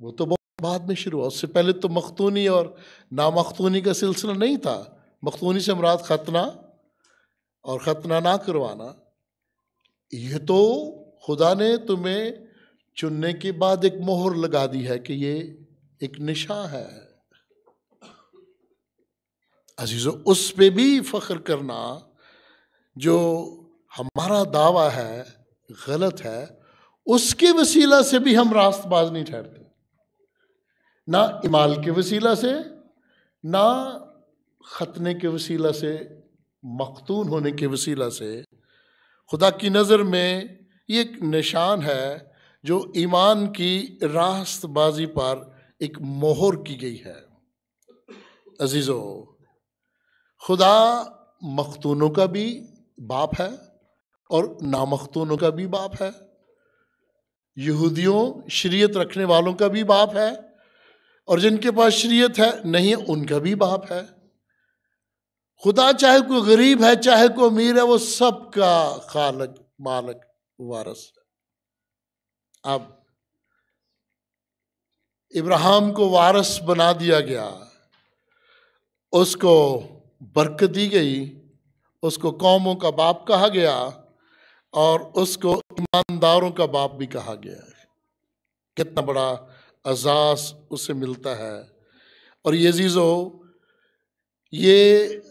वो तो बाद में शुरू हुआ। उससे पहले तो मखतूनी और नामखतूनी का सिलसिला नहीं था। मखतूनी से मुराद खतना और खतना ना करवाना। ये तो खुदा ने तुम्हें चुनने के बाद एक मोहर लगा दी है कि ये एक निशा है। अजीजो, उस पे भी फख्र करना जो हमारा दावा है, गलत है, उसके वसीला से भी हम रास्तबाज नहीं ठहरते। ना इमाल के वसीला से, ना ख़तने के वसीला से, मखतून होने के वसीला से, खुदा की नज़र में ये एक निशान है जो ईमान की रास्तबाजी पर एक मोहर की गई है। अजीज़ो, खुदा मखतूनों का भी बाप है और नामखतूनों का भी बाप है। यहूदियों, शरीयत रखने वालों का भी बाप है। और जिनके पास शरीयत है, नहीं, उनका भी बाप है। खुदा चाहे कोई गरीब है, चाहे कोई अमीर है, वो सबका खालक, मालक, वारस है। अब इब्राहिम को वारस बना दिया गया। उसको बरकत दी गई। उसको कौमों का बाप कहा गया और उसको ईमानदारों का बाप भी कहा गया है। कितना बड़ा अजाज उसे मिलता है। और ये जीजो ये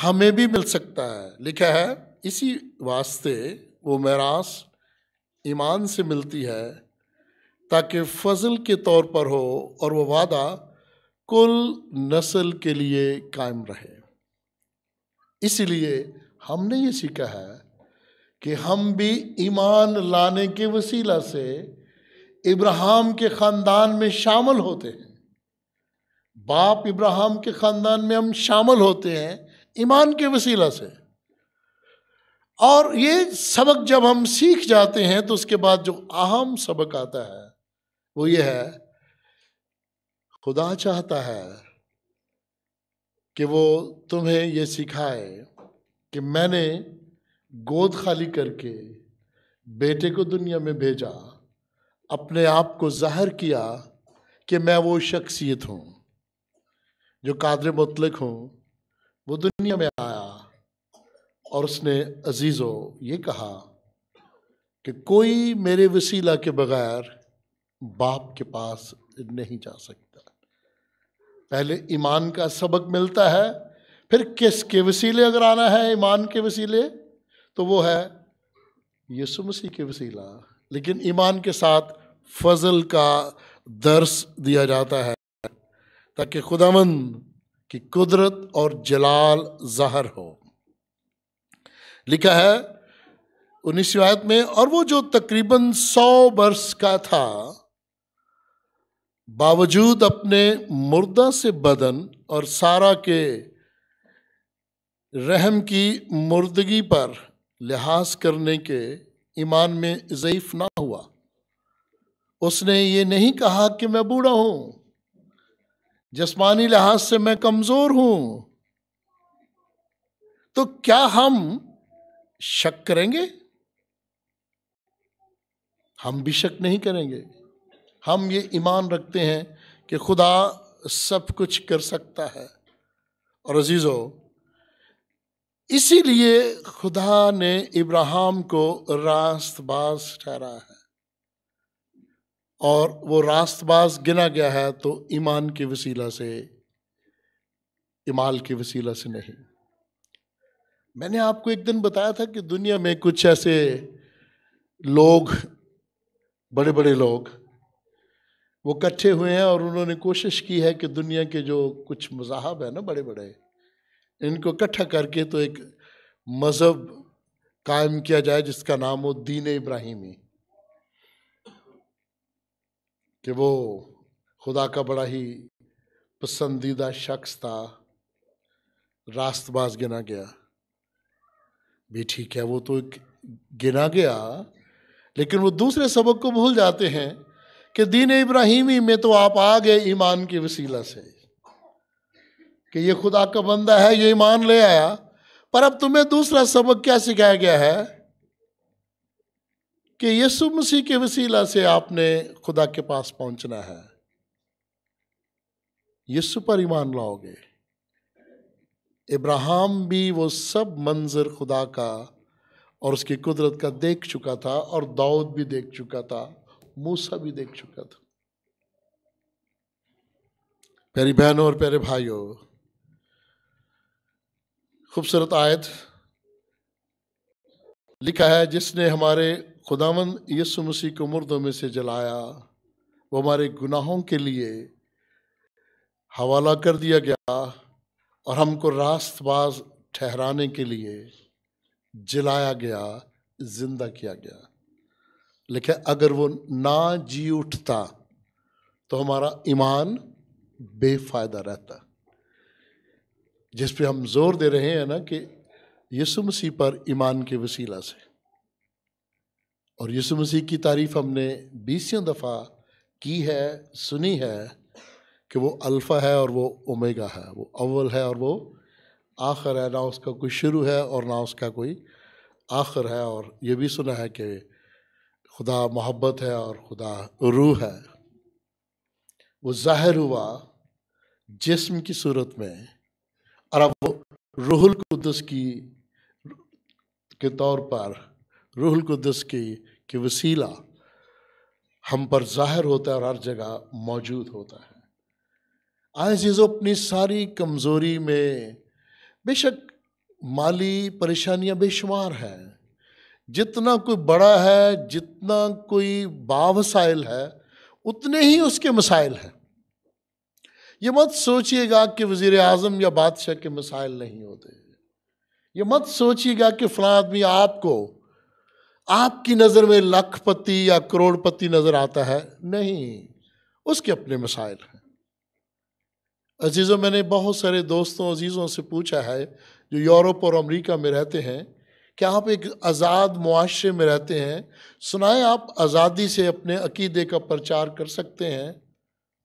हमें भी मिल सकता है। लिखा है, इसी वास्ते वो महरास ईमान से मिलती है, ताकि फजल के तौर पर हो और वो वादा कुल नस्ल के लिए कायम रहे। इसलिए हमने ये सीखा है कि हम भी ईमान लाने के वसीला से इब्राहिम के ख़ानदान में शामिल होते हैं। बाप इब्राहिम के ख़ानदान में हम शामिल होते हैं ईमान के वसीला से। और ये सबक जब हम सीख जाते हैं तो उसके बाद जो अहम सबक आता है वो ये है, खुदा चाहता है कि वो तुम्हें ये सिखाए कि मैंने गोद खाली करके बेटे को दुनिया में भेजा। अपने आप को ज़ाहिर किया कि मैं वो शख्सियत हूँ, जो कादर मुतलक हूँ, वो दुनिया में आया और उसने, अजीज़ो, ये कहा कि कोई मेरे वसीला के बगैर बाप के पास नहीं जा सकता। पहले ईमान का सबक मिलता है, फिर किसके वसीले अगर आना है ईमान के वसीले तो वो है यीशु मसीह के वसीला। लेकिन ईमान के साथ फजल का दर्स दिया जाता है, ताकि खुदामंद की कुदरत और जलाल ज़ाहर हो। लिखा है, उन्नीसवीं आयत में, और वो जो तकरीबन सौ वर्ष का था, बावजूद अपने मुर्दा से बदन और सारा के रहम की मुर्दगी पर लिहाज करने के ईमान में ज़यीफ ना हुआ। उसने ये नहीं कहा कि मैं बूढ़ा हूँ। जस्मानी लिहाज से मैं कमज़ोर हूँ। तो क्या हम शक करेंगे? हम भी शक नहीं करेंगे। हम ये ईमान रखते हैं कि खुदा सब कुछ कर सकता है। और अजीज़ो इसीलिए खुदा ने इब्राहिम को रास्तबाज ठहरा है। और वो रास्तबाज गिना गया है तो ईमान के वसीला से, इमाल के वसीला से नहीं। मैंने आपको एक दिन बताया था कि दुनिया में कुछ ऐसे लोग बड़े बड़े लोग, वो इकट्ठे हुए हैं और उन्होंने कोशिश की है कि दुनिया के जो कुछ मजाहब है ना बड़े बड़े इनको इकट्ठा करके तो एक मज़हब कायम किया जाए जिसका नाम हो दीन इब्राहिमी। कि वो खुदा का बड़ा ही पसंदीदा शख्स था, रास्तबाज गिना गया। भी ठीक है, वो तो एक गिना गया, लेकिन वो दूसरे सबक को भूल जाते हैं कि दीन इब्राहिमी में तो आप आ गए ईमान के वसीला से। कि ये खुदा का बंदा है, ये ईमान ले आया। पर अब तुम्हें दूसरा सबक क्या सिखाया गया है? कि यीशु मसीह के वसीला से आपने खुदा के पास पहुँचना है। यीशु पर ईमान लाओगे। इब्राहिम भी वो सब मंजर खुदा का और उसकी कुदरत का देख चुका था और दाऊद भी देख चुका था, मूसा भी देख चुका था। प्यारी बहनों और प्यारे भाइयों खूबसूरत आयत लिखा है, जिसने हमारे खुदावन यसु मसीह को मुर्दों में से जलाया। वो हमारे गुनाहों के लिए हवाला कर दिया गया और हमको रास्तबाज ठहराने के लिए जलाया गया, ज़िंदा किया गया। लेकिन अगर वो ना जी उठता तो हमारा ईमान बेफायदा रहता। जिस पे हम ज़ोर दे रहे हैं ना कि यसु मसीह पर ईमान के वसीला से। और यसु मसीह की तारीफ़ हमने बीसियों दफ़ा की है, सुनी है कि वो अल्फ़ा है और वो ओमेगा है। वो अव्वल है और वो आखिर है। ना उसका कोई शुरू है और ना उसका कोई आखिर है। और ये भी सुना है कि खुदा मोहब्बत है और खुदा रूह है। वो ज़ाहिर हुआ जिस्म की सूरत में और अब रूहुल कुदस की, के तौर पर रूहुल कुदस की की वसीला हम पर ज़ाहिर होता है और हर जगह मौजूद होता है। आए चीज़ों अपनी सारी कमज़ोरी में बेशक माली परेशानियाँ बेशुमार हैं। जितना कोई बड़ा है, जितना कोई बावसाइल है, उतने ही उसके मसाइल हैं। ये मत सोचिएगा कि वज़ीर आज़म या बादशाह के मसाइल नहीं होते। ये मत सोचिएगा कि फला आदमी आपको, आपकी नज़र में लखपति या करोड़पति नज़र आता है। नहीं, उसके अपने मसाइल हैं। अजीज़ों, मैंने बहुत सारे दोस्तों, अजीज़ों से पूछा है, जो यूरोप और अमेरिका में रहते हैं, कि आप एक आज़ाद मुआरे में रहते हैं, सुनाए आप आज़ादी से अपने अकीदे का प्रचार कर सकते हैं?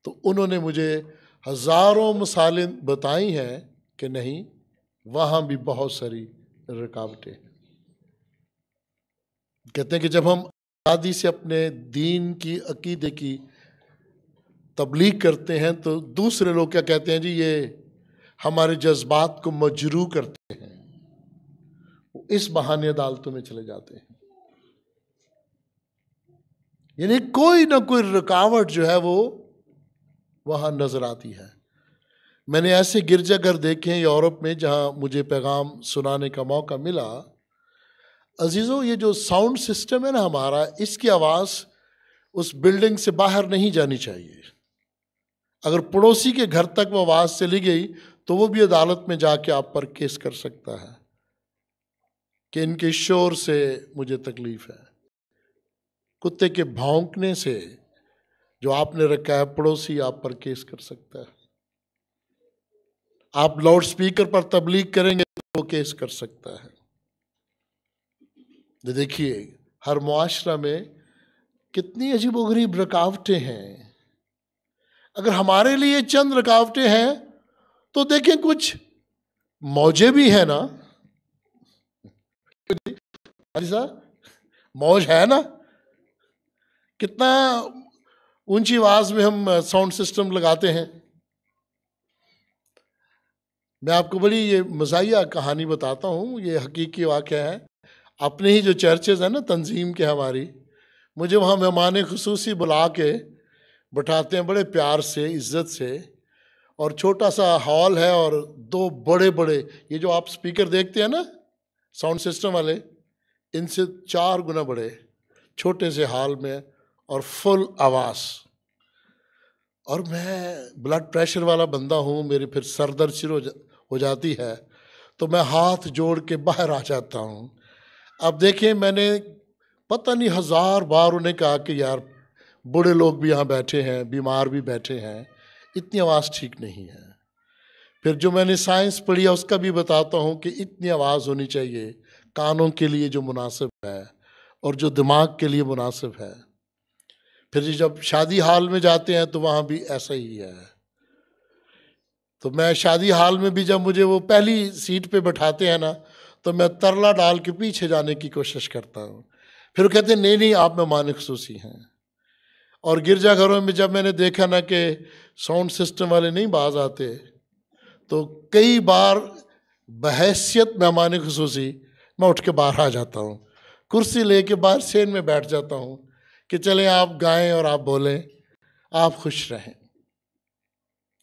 तो उन्होंने मुझे हज़ारों मिसालें बताई हैं कि नहीं, वहाँ भी बहुत सारी रुकावटें हैं। कहते हैं कि जब हम आज़ादी से अपने दीन की, अकीदे की तबलीग करते हैं तो दूसरे लोग क्या कहते हैं? जी, ये हमारे जज्बात को मजरू करते हैं। वो इस बहाने अदालतों में चले जाते हैं। यानी कोई ना कोई रुकावट जो है वो वहाँ नज़र आती है। मैंने ऐसे गिरजाघर देखे यूरोप में जहाँ मुझे पैगाम सुनाने का मौका मिला। अजीज़ों, ये जो साउंड सिस्टम है ना हमारा, इसकी आवाज़ उस बिल्डिंग से बाहर नहीं जानी चाहिए। अगर पड़ोसी के घर तक वो आवाज़ चली गई तो वो भी अदालत में जाके आप पर केस कर सकता है कि इनके शोर से मुझे तकलीफ़ है। कुत्ते के भौंकने से जो आपने रखा है, पड़ोसी आप पर केस कर सकता है। आप लाउड स्पीकर पर तबलीग करेंगे तो वो केस कर सकता है। देखिए, हर मुआशरा में कितनी अजीब गरीब रुकावटें हैं। अगर हमारे लिए चंद रुकावटें हैं तो देखें कुछ मौजे भी है ना। मौज है ना? कितना ऊँची आवाज़ में हम साउंड सिस्टम लगाते हैं। मैं आपको बड़ी ये मजाया कहानी बताता हूँ। ये हकीकी वाक़ है। अपने ही जो चर्चेज हैं ना, तंजीम के हमारी, मुझे वहाँ मेहमान खसूसी बुला के बैठाते हैं बड़े प्यार से, इज़्ज़त से। और छोटा सा हॉल है और दो बड़े बड़े ये जो आप स्पीकर देखते हैं ना साउंड सिस्टम वाले, इनसे चार गुना बड़े, छोटे से हॉल में और फुल आवाज़। और मैं ब्लड प्रेशर वाला बंदा हूँ, मेरे फिर सर दर्द शुरू हो जाती है तो मैं हाथ जोड़ के बाहर आ जाता हूँ। अब देखिए, मैंने पता नहीं हज़ार बार उन्हें कहा कि यार, बूढ़े लोग भी यहाँ बैठे हैं, बीमार भी बैठे हैं, इतनी आवाज़ ठीक नहीं है। फिर जो मैंने साइंस पढ़ी है, उसका भी बताता हूँ कि इतनी आवाज़ होनी चाहिए, कानों के लिए जो मुनासिब है और जो दिमाग के लिए मुनासिब है। फिर जब शादी हाल में जाते हैं तो वहाँ भी ऐसा ही है। तो मैं शादी हाल में भी जब मुझे वो पहली सीट पे बैठाते हैं ना तो मैं तरला डाल के पीछे जाने की कोशिश करता हूँ। फिर वो कहते हैं, नहीं नहीं, आप में मान खसूसी हैं। और गिरजाघरों में जब मैंने देखा ना कि साउंड सिस्टम वाले नहीं बाज आते तो कई बार बहसीत मेहमान खसूसी, मैं उठ के बाहर आ जाता हूँ। कुर्सी लेके बाहर सेन में बैठ जाता हूँ। कि चले, आप गाएँ और आप बोलें, आप खुश रहें।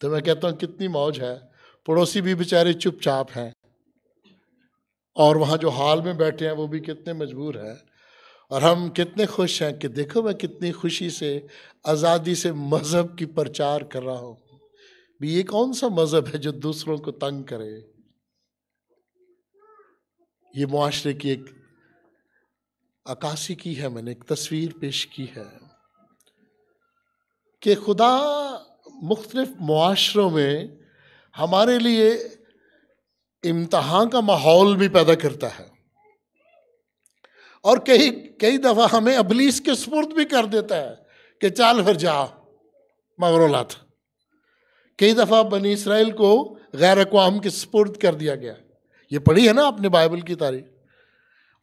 तो मैं कहता हूँ, कितनी मौज है। पड़ोसी भी बेचारे चुपचाप हैं। और वहाँ जो हाल में बैठे हैं, वो भी कितने मजबूर हैं। और हम कितने खुश हैं कि देखो, मैं कितनी खुशी से, आज़ादी से मज़हब की प्रचार कर रहा हूँ। भी ये कौन सा मज़हब है जो दूसरों को तंग करे? ये मुआशरे की एक अक्सी की है मैंने, एक तस्वीर पेश की है कि खुदा मुख्तलिफ़ मुआशरों में हमारे लिए इम्तहान का माहौल भी पैदा करता है और कई कई दफ़ा हमें अबलीस के स्पुर्द भी कर देता है कि चाल फिर जा, मगरोलात। कई दफ़ा बनी इसराइल को गैर अकवाम के स्पुर्द कर दिया गया। ये पढ़ी है ना आपने बाइबल की तारीख?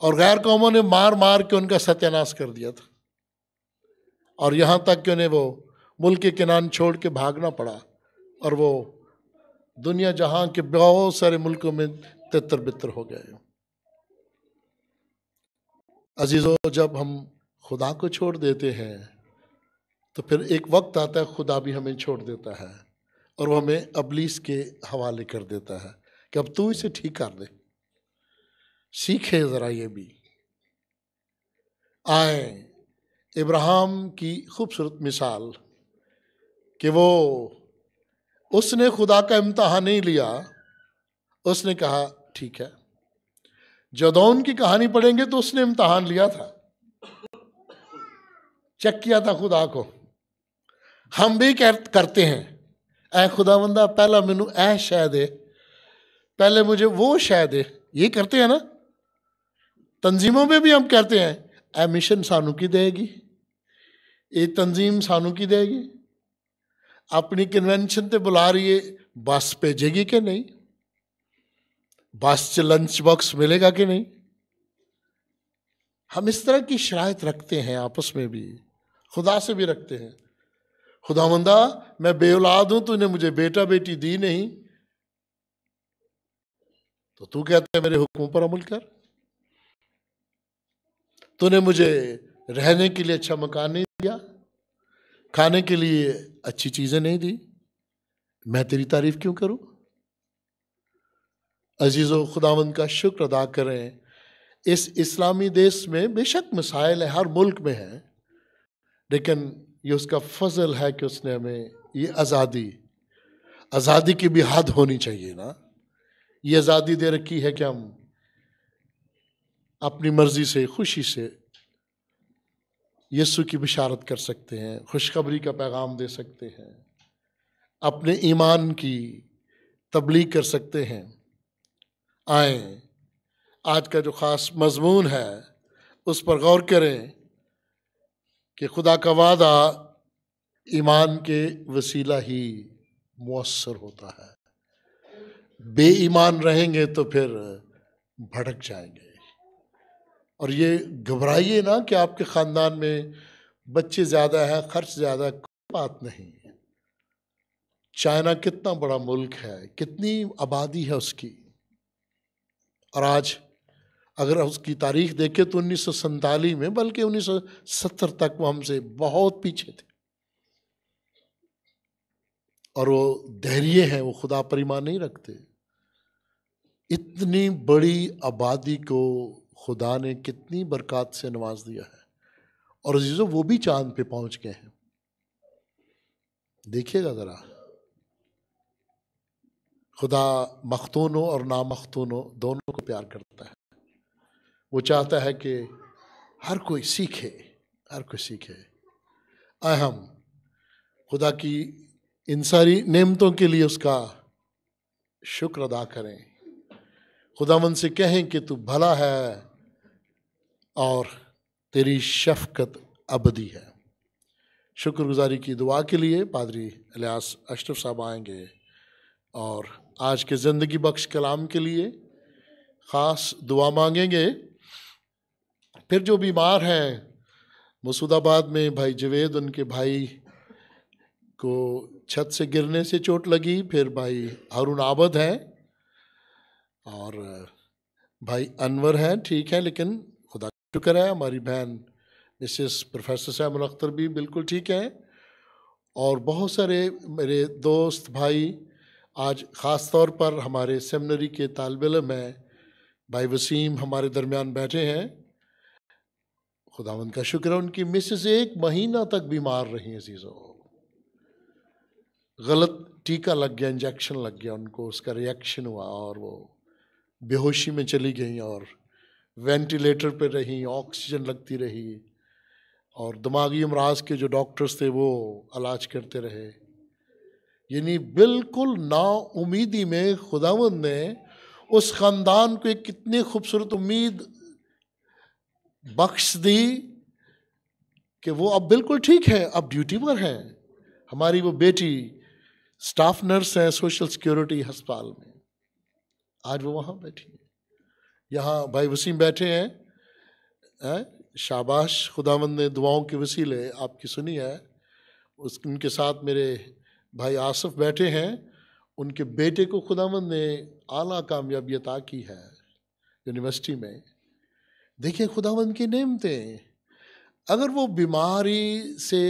और गैर कौमों ने मार मार के उनका सत्यानाश कर दिया था। और यहाँ तक कि उन्हें वो मुल्क के किनान छोड़ के भागना पड़ा और वो दुनिया जहाँ के बहुत सारे मुल्कों में तितर बितर हो गए। अजीज़ों, जब हम खुदा को छोड़ देते हैं तो फिर एक वक्त आता है खुदा भी हमें छोड़ देता है और वो हमें अबलीस के हवाले कर देता है कि अब तू इसे ठीक कर दे। सीखे ज़रा ये भी। आए, इब्राहिम की खूबसूरत मिसाल कि वो, उसने खुदा का इम्तहान नहीं लिया, उसने कहा, ठीक है, जदौन की कहानी पढ़ेंगे तो उसने इम्तहान लिया था। चेक किया था खुदा को। हम भी करते हैं। ऐ खुदा बंदा पहला मैनू ऐ शह दे पहले मुझे वो शह दे ये करते हैं ना? तंजीमों में भी हम कहते हैं ए मिशन सानू की देगी? ये तंजीम सानू की देगी? अपनी कन्वेंशन ते बुला रही है, बस भेजेगी कि नहीं? बस च लंच बॉक्स मिलेगा कि नहीं? हम इस तरह की शरात रखते हैं आपस में भी, खुदा से भी रखते हैं। खुदा खुदावंदा मैं बेऔलाद हूँ, तूने मुझे बेटा बेटी दी नहीं। तो तू कहता है, मेरे हुक्मों पर अमल कर। तूने मुझे रहने के लिए अच्छा मकान नहीं दिया, खाने के लिए अच्छी चीज़ें नहीं दी, मैं तेरी तारीफ़ क्यों करूँ? अजीज़ो, खुदावंद का शुक्र अदा करें, इस इस्लामी देश में बेशक मिसाइल है, हर मुल्क में है, लेकिन ये उसका फजल है कि उसने हमें ये आज़ादी आज़ादी की भी हद होनी चाहिए ना? ये आज़ादी दे रखी है कि हम अपनी मर्ज़ी से, खुशी से यीशु की बिशारत कर सकते हैं, खुशखबरी का पैगाम दे सकते हैं, अपने ईमान की तबलीग कर सकते हैं। आए, आज का जो ख़ास मजमून है, उस पर गौर करें कि खुदा का वादा ईमान के वसीला ही मौसर होता है। बेईमान रहेंगे तो फिर भड़क जाएँगे। और ये घबराइए ना कि आपके ख़ानदान में बच्चे ज़्यादा हैं, खर्च ज़्यादा कोई बात नहीं। चाइना कितना बड़ा मुल्क है, कितनी आबादी है उसकी। और आज अगर उसकी तारीख देखें तो उन्नीस में, बल्कि 1970 तक वो हमसे बहुत पीछे थे। और वो धैर्य हैं, वो खुदा पर ईमान नहीं रखते। इतनी बड़ी आबादी को खुदा ने कितनी बरकत से नवाज़ दिया है। और अजीज़ों, वो भी चाँद पे पहुँच गए हैं। देखिएगा ज़रा। खुदा मखतूनों और नामखतूनों दोनों को प्यार करता है। वो चाहता है कि हर कोई सीखे, हर कोई सीखे। अहम खुदा की इन सारी नेमतों के लिए उसका शुक्र अदा करें। खुदा मन से कहें कि तू भला है और तेरी शफकत अबदी है। शुक्रगुजारी की दुआ के लिए पादरी अलियास अशरफ साहब आएँगे। और आज के ज़िंदगी बख्श कलाम के लिए ख़ास दुआ मांगेंगे। फिर जो बीमार हैं, मसूदाबाद में भाई जवेद, उनके भाई को छत से गिरने से चोट लगी, फिर भाई हारून आबद हैं, और भाई अनवर हैं, ठीक है, लेकिन शुक्र है हमारी बहन मिसेस प्रोफेसर सैमुल अख्तर भी बिल्कुल ठीक हैं। और बहुत सारे मेरे दोस्त भाई आज ख़ास तौर पर हमारे सेमिनरी के तालब इलम हैं। भाई वसीम हमारे दरमियान बैठे हैं। खुदावंद का शुक्र है, उनकी मिसेस एक महीना तक बीमार रही अजीज़ों। गलत टीका लग गया, इंजेक्शन लग गया, उनको उसका रिएक्शन हुआ और वो बेहोशी में चली गई और वेंटिलेटर पर रही, ऑक्सीजन लगती रही, और दिमागी अमराज के जो डॉक्टर्स थे वो इलाज करते रहे। यानी बिल्कुल ना उम्मीदी में खुदावंद ने उस ख़ानदान को एक कितनी खूबसूरत उम्मीद बख्श दी कि वो अब बिल्कुल ठीक है, अब ड्यूटी पर हैं। हमारी वो बेटी स्टाफ नर्स हैं सोशल सिक्योरिटी अस्पताल में। आज वो वहाँ बैठी। यहाँ भाई वसीम बैठे हैं, है? शाबाश, खुदावंद ने दुआओं के वसीले आपकी सुनी है। उस, उनके साथ मेरे भाई आसफ बैठे हैं, उनके बेटे को खुदावंद ने आला कामयाबी अता की है यूनिवर्सिटी में। देखिए खुदावंद की नेमते, अगर वो बीमारी से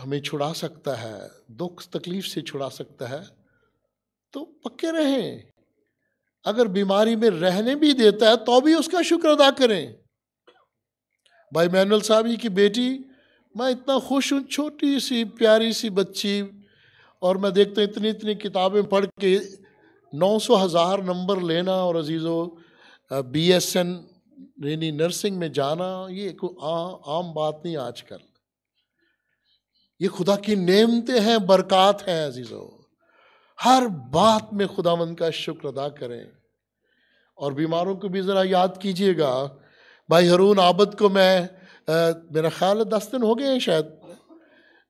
हमें छुड़ा सकता है, दुख, तकलीफ़ से छुड़ा सकता है तो पक्के रहें। अगर बीमारी में रहने भी देता है तो भी उसका शुक्र अदा करें। भाई मैनुअल साहब की बेटी, मैं इतना खुश हूँ छोटी सी प्यारी सी बच्ची, और मैं देखता हूँ इतनी इतनी किताबें पढ़ के नौ सौ हज़ार नंबर लेना और अजीज़ों बी एस एन, यानी नर्सिंग में जाना, ये कोई आम बात नहीं आजकल। ये खुदा की नेमते हैं, बरकत हैं अजीज़ो। हर बात में खुदावन का शुक्र अदा करें। और बीमारों को भी ज़रा याद कीजिएगा। भाई हरून आबद को मैं आ, मेरा ख्याल है दस दिन हो गए हैं शायद।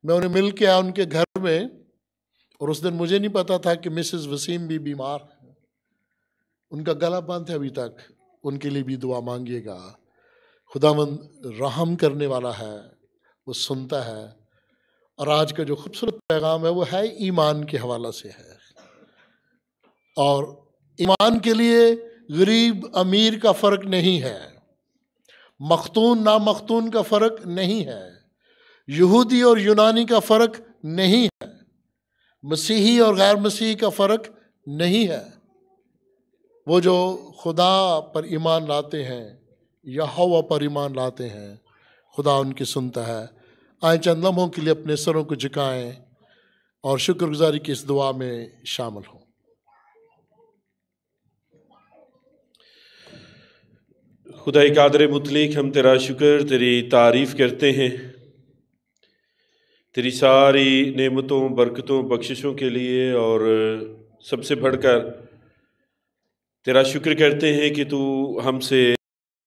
मैं उन्हें मिल के आया उनके घर में और उस दिन मुझे नहीं पता था कि मिसेस वसीम भी बीमार उनका गला बंद है अभी तक। उनके लिए भी दुआ मांगिएगा। खुदावंद रहम करने वाला है। वो सुनता है। और आज का जो खूबसूरत पैगाम है वो है ईमान के हवाला से है। और ईमान के लिए गरीब अमीर का फ़र्क नहीं है। मखतून ना मखतून का फ़र्क नहीं है। यहूदी और यूनानी का फ़र्क नहीं है। मसीही और गैर मसीही का फ़र्क नहीं है। वो जो खुदा पर ईमान लाते हैं या हवा पर ईमान लाते हैं, खुदा उनकी सुनता है। आए चंद लम्हों के लिए अपने सरों को झुकाएँ और शुक्रगुजारी की इस दुआ में शामिल हों। खुदा कादर मुतलिक, हम तेरा शुक्र, तेरी तारीफ़ करते हैं। तेरी सारी नेमतों, बरकतों, बख्शिशों के लिए और सबसे बढ़कर तेरा शुक्र करते हैं कि तू हमसे,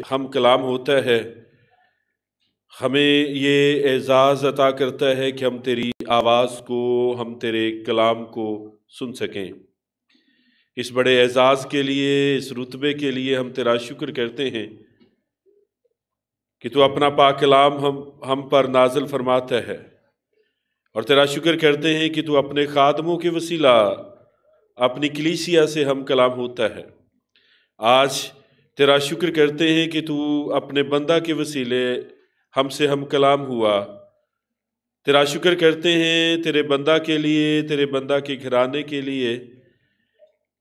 हम कलाम होता है। हमें ये एज़ाज़ अता करता है कि हम तेरी आवाज़ को, हम तेरे कलाम को सुन सकें। इस बड़े एज़ाज़ के लिए, इस रुतबे के लिए हम तेरा शुक्र करते हैं। कि तू अपना पा कलाम हम हम पर नाजल फरमाता है। और तेरा शुक्र करते हैं कि तू अपने खादमों के वसीला, अपनी कलीसिया से हम कलाम होता है। आज तेरा शुक्र करते हैं कि तू अपने बंदा के वसीले हमसे हम कलाम हुआ। तेरा शुक्र करते हैं तेरे बंदा के लिए, तेरे बंदा के घराने के लिए,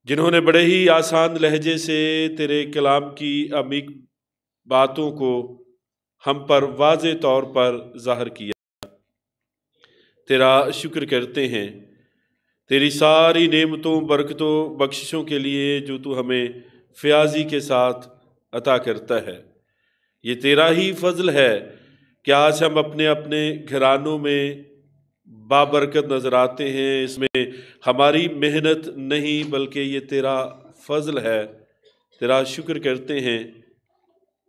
जिन्होंने बड़े ही आसान लहजे से तेरे कलाम की अमीक बातों को हम पर वाज तौर पर ज़ाहिर किया। तेरा शुक्र करते हैं। तेरी सारी नेमतों, बरकतों, बख्शिशों के लिए जो तू हमें फ्याजी के साथ अता करता है। ये तेरा ही फजल है कि आज हम अपने अपने घरानों में बाबरकत नज़र आते हैं। इसमें हमारी मेहनत नहीं, बल्कि ये तेरा फजल है। तेरा शुक्र करते हैं।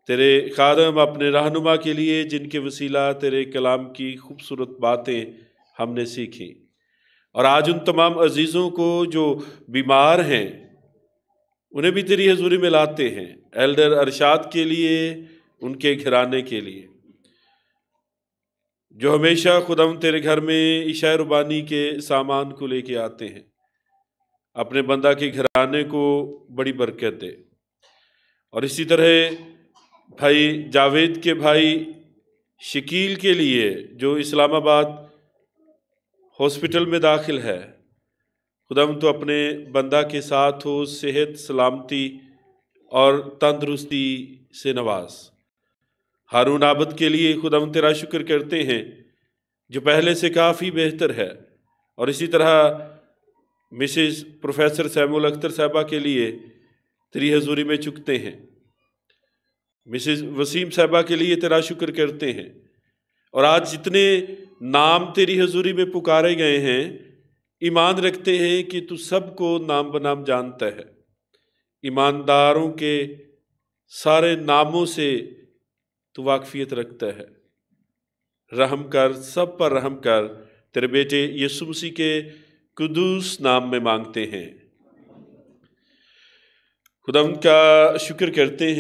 तेरे खादम अपने रहनुमा के लिए, जिनके वसीला तेरे कलाम की खूबसूरत बातें हमने सीखी। और आज उन तमाम अजीज़ों को जो बीमार हैं, उन्हें भी तेरी हजूरी में लाते हैं, एल्डर अरशाद के लिए, उनके घराने के लिए। जो हमेशा खुदम तेरे घर में इशा रुबानी के सामान को लेके आते हैं, अपने बंदा के घराने को बड़ी बरकत दे। और इसी तरह भाई जावेद के भाई शकील के लिए, जो इस्लामाबाद हॉस्पिटल में दाखिल है। खुदम तो अपने बंदा के साथ हो, सेहत, सलामती और तंदरुस्ती से नवाज़। हारून आबद के लिए खुदम तेरा शुक्र करते हैं, जो पहले से काफ़ी बेहतर है। और इसी तरह मिसिस प्रोफेसर सैमुल अख्तर साहबा के लिए तेरी हजूरी में चुकते हैं। मिसिस वसीम साहबा के लिए तेरा शुक्र करते हैं। और आज जितने नाम तेरी हजूरी में पुकारे गए हैं, ईमान रखते हैं कि तू सबको नाम बनाम जानता है। ईमानदारों के सारे नामों से तू वाकफियत रखता है। रहम कर, सब पर रहम कर, तेरे बेटे यसु मसीह के कुदूस नाम में मांगते हैं। खुदा का शुक्र करते हैं।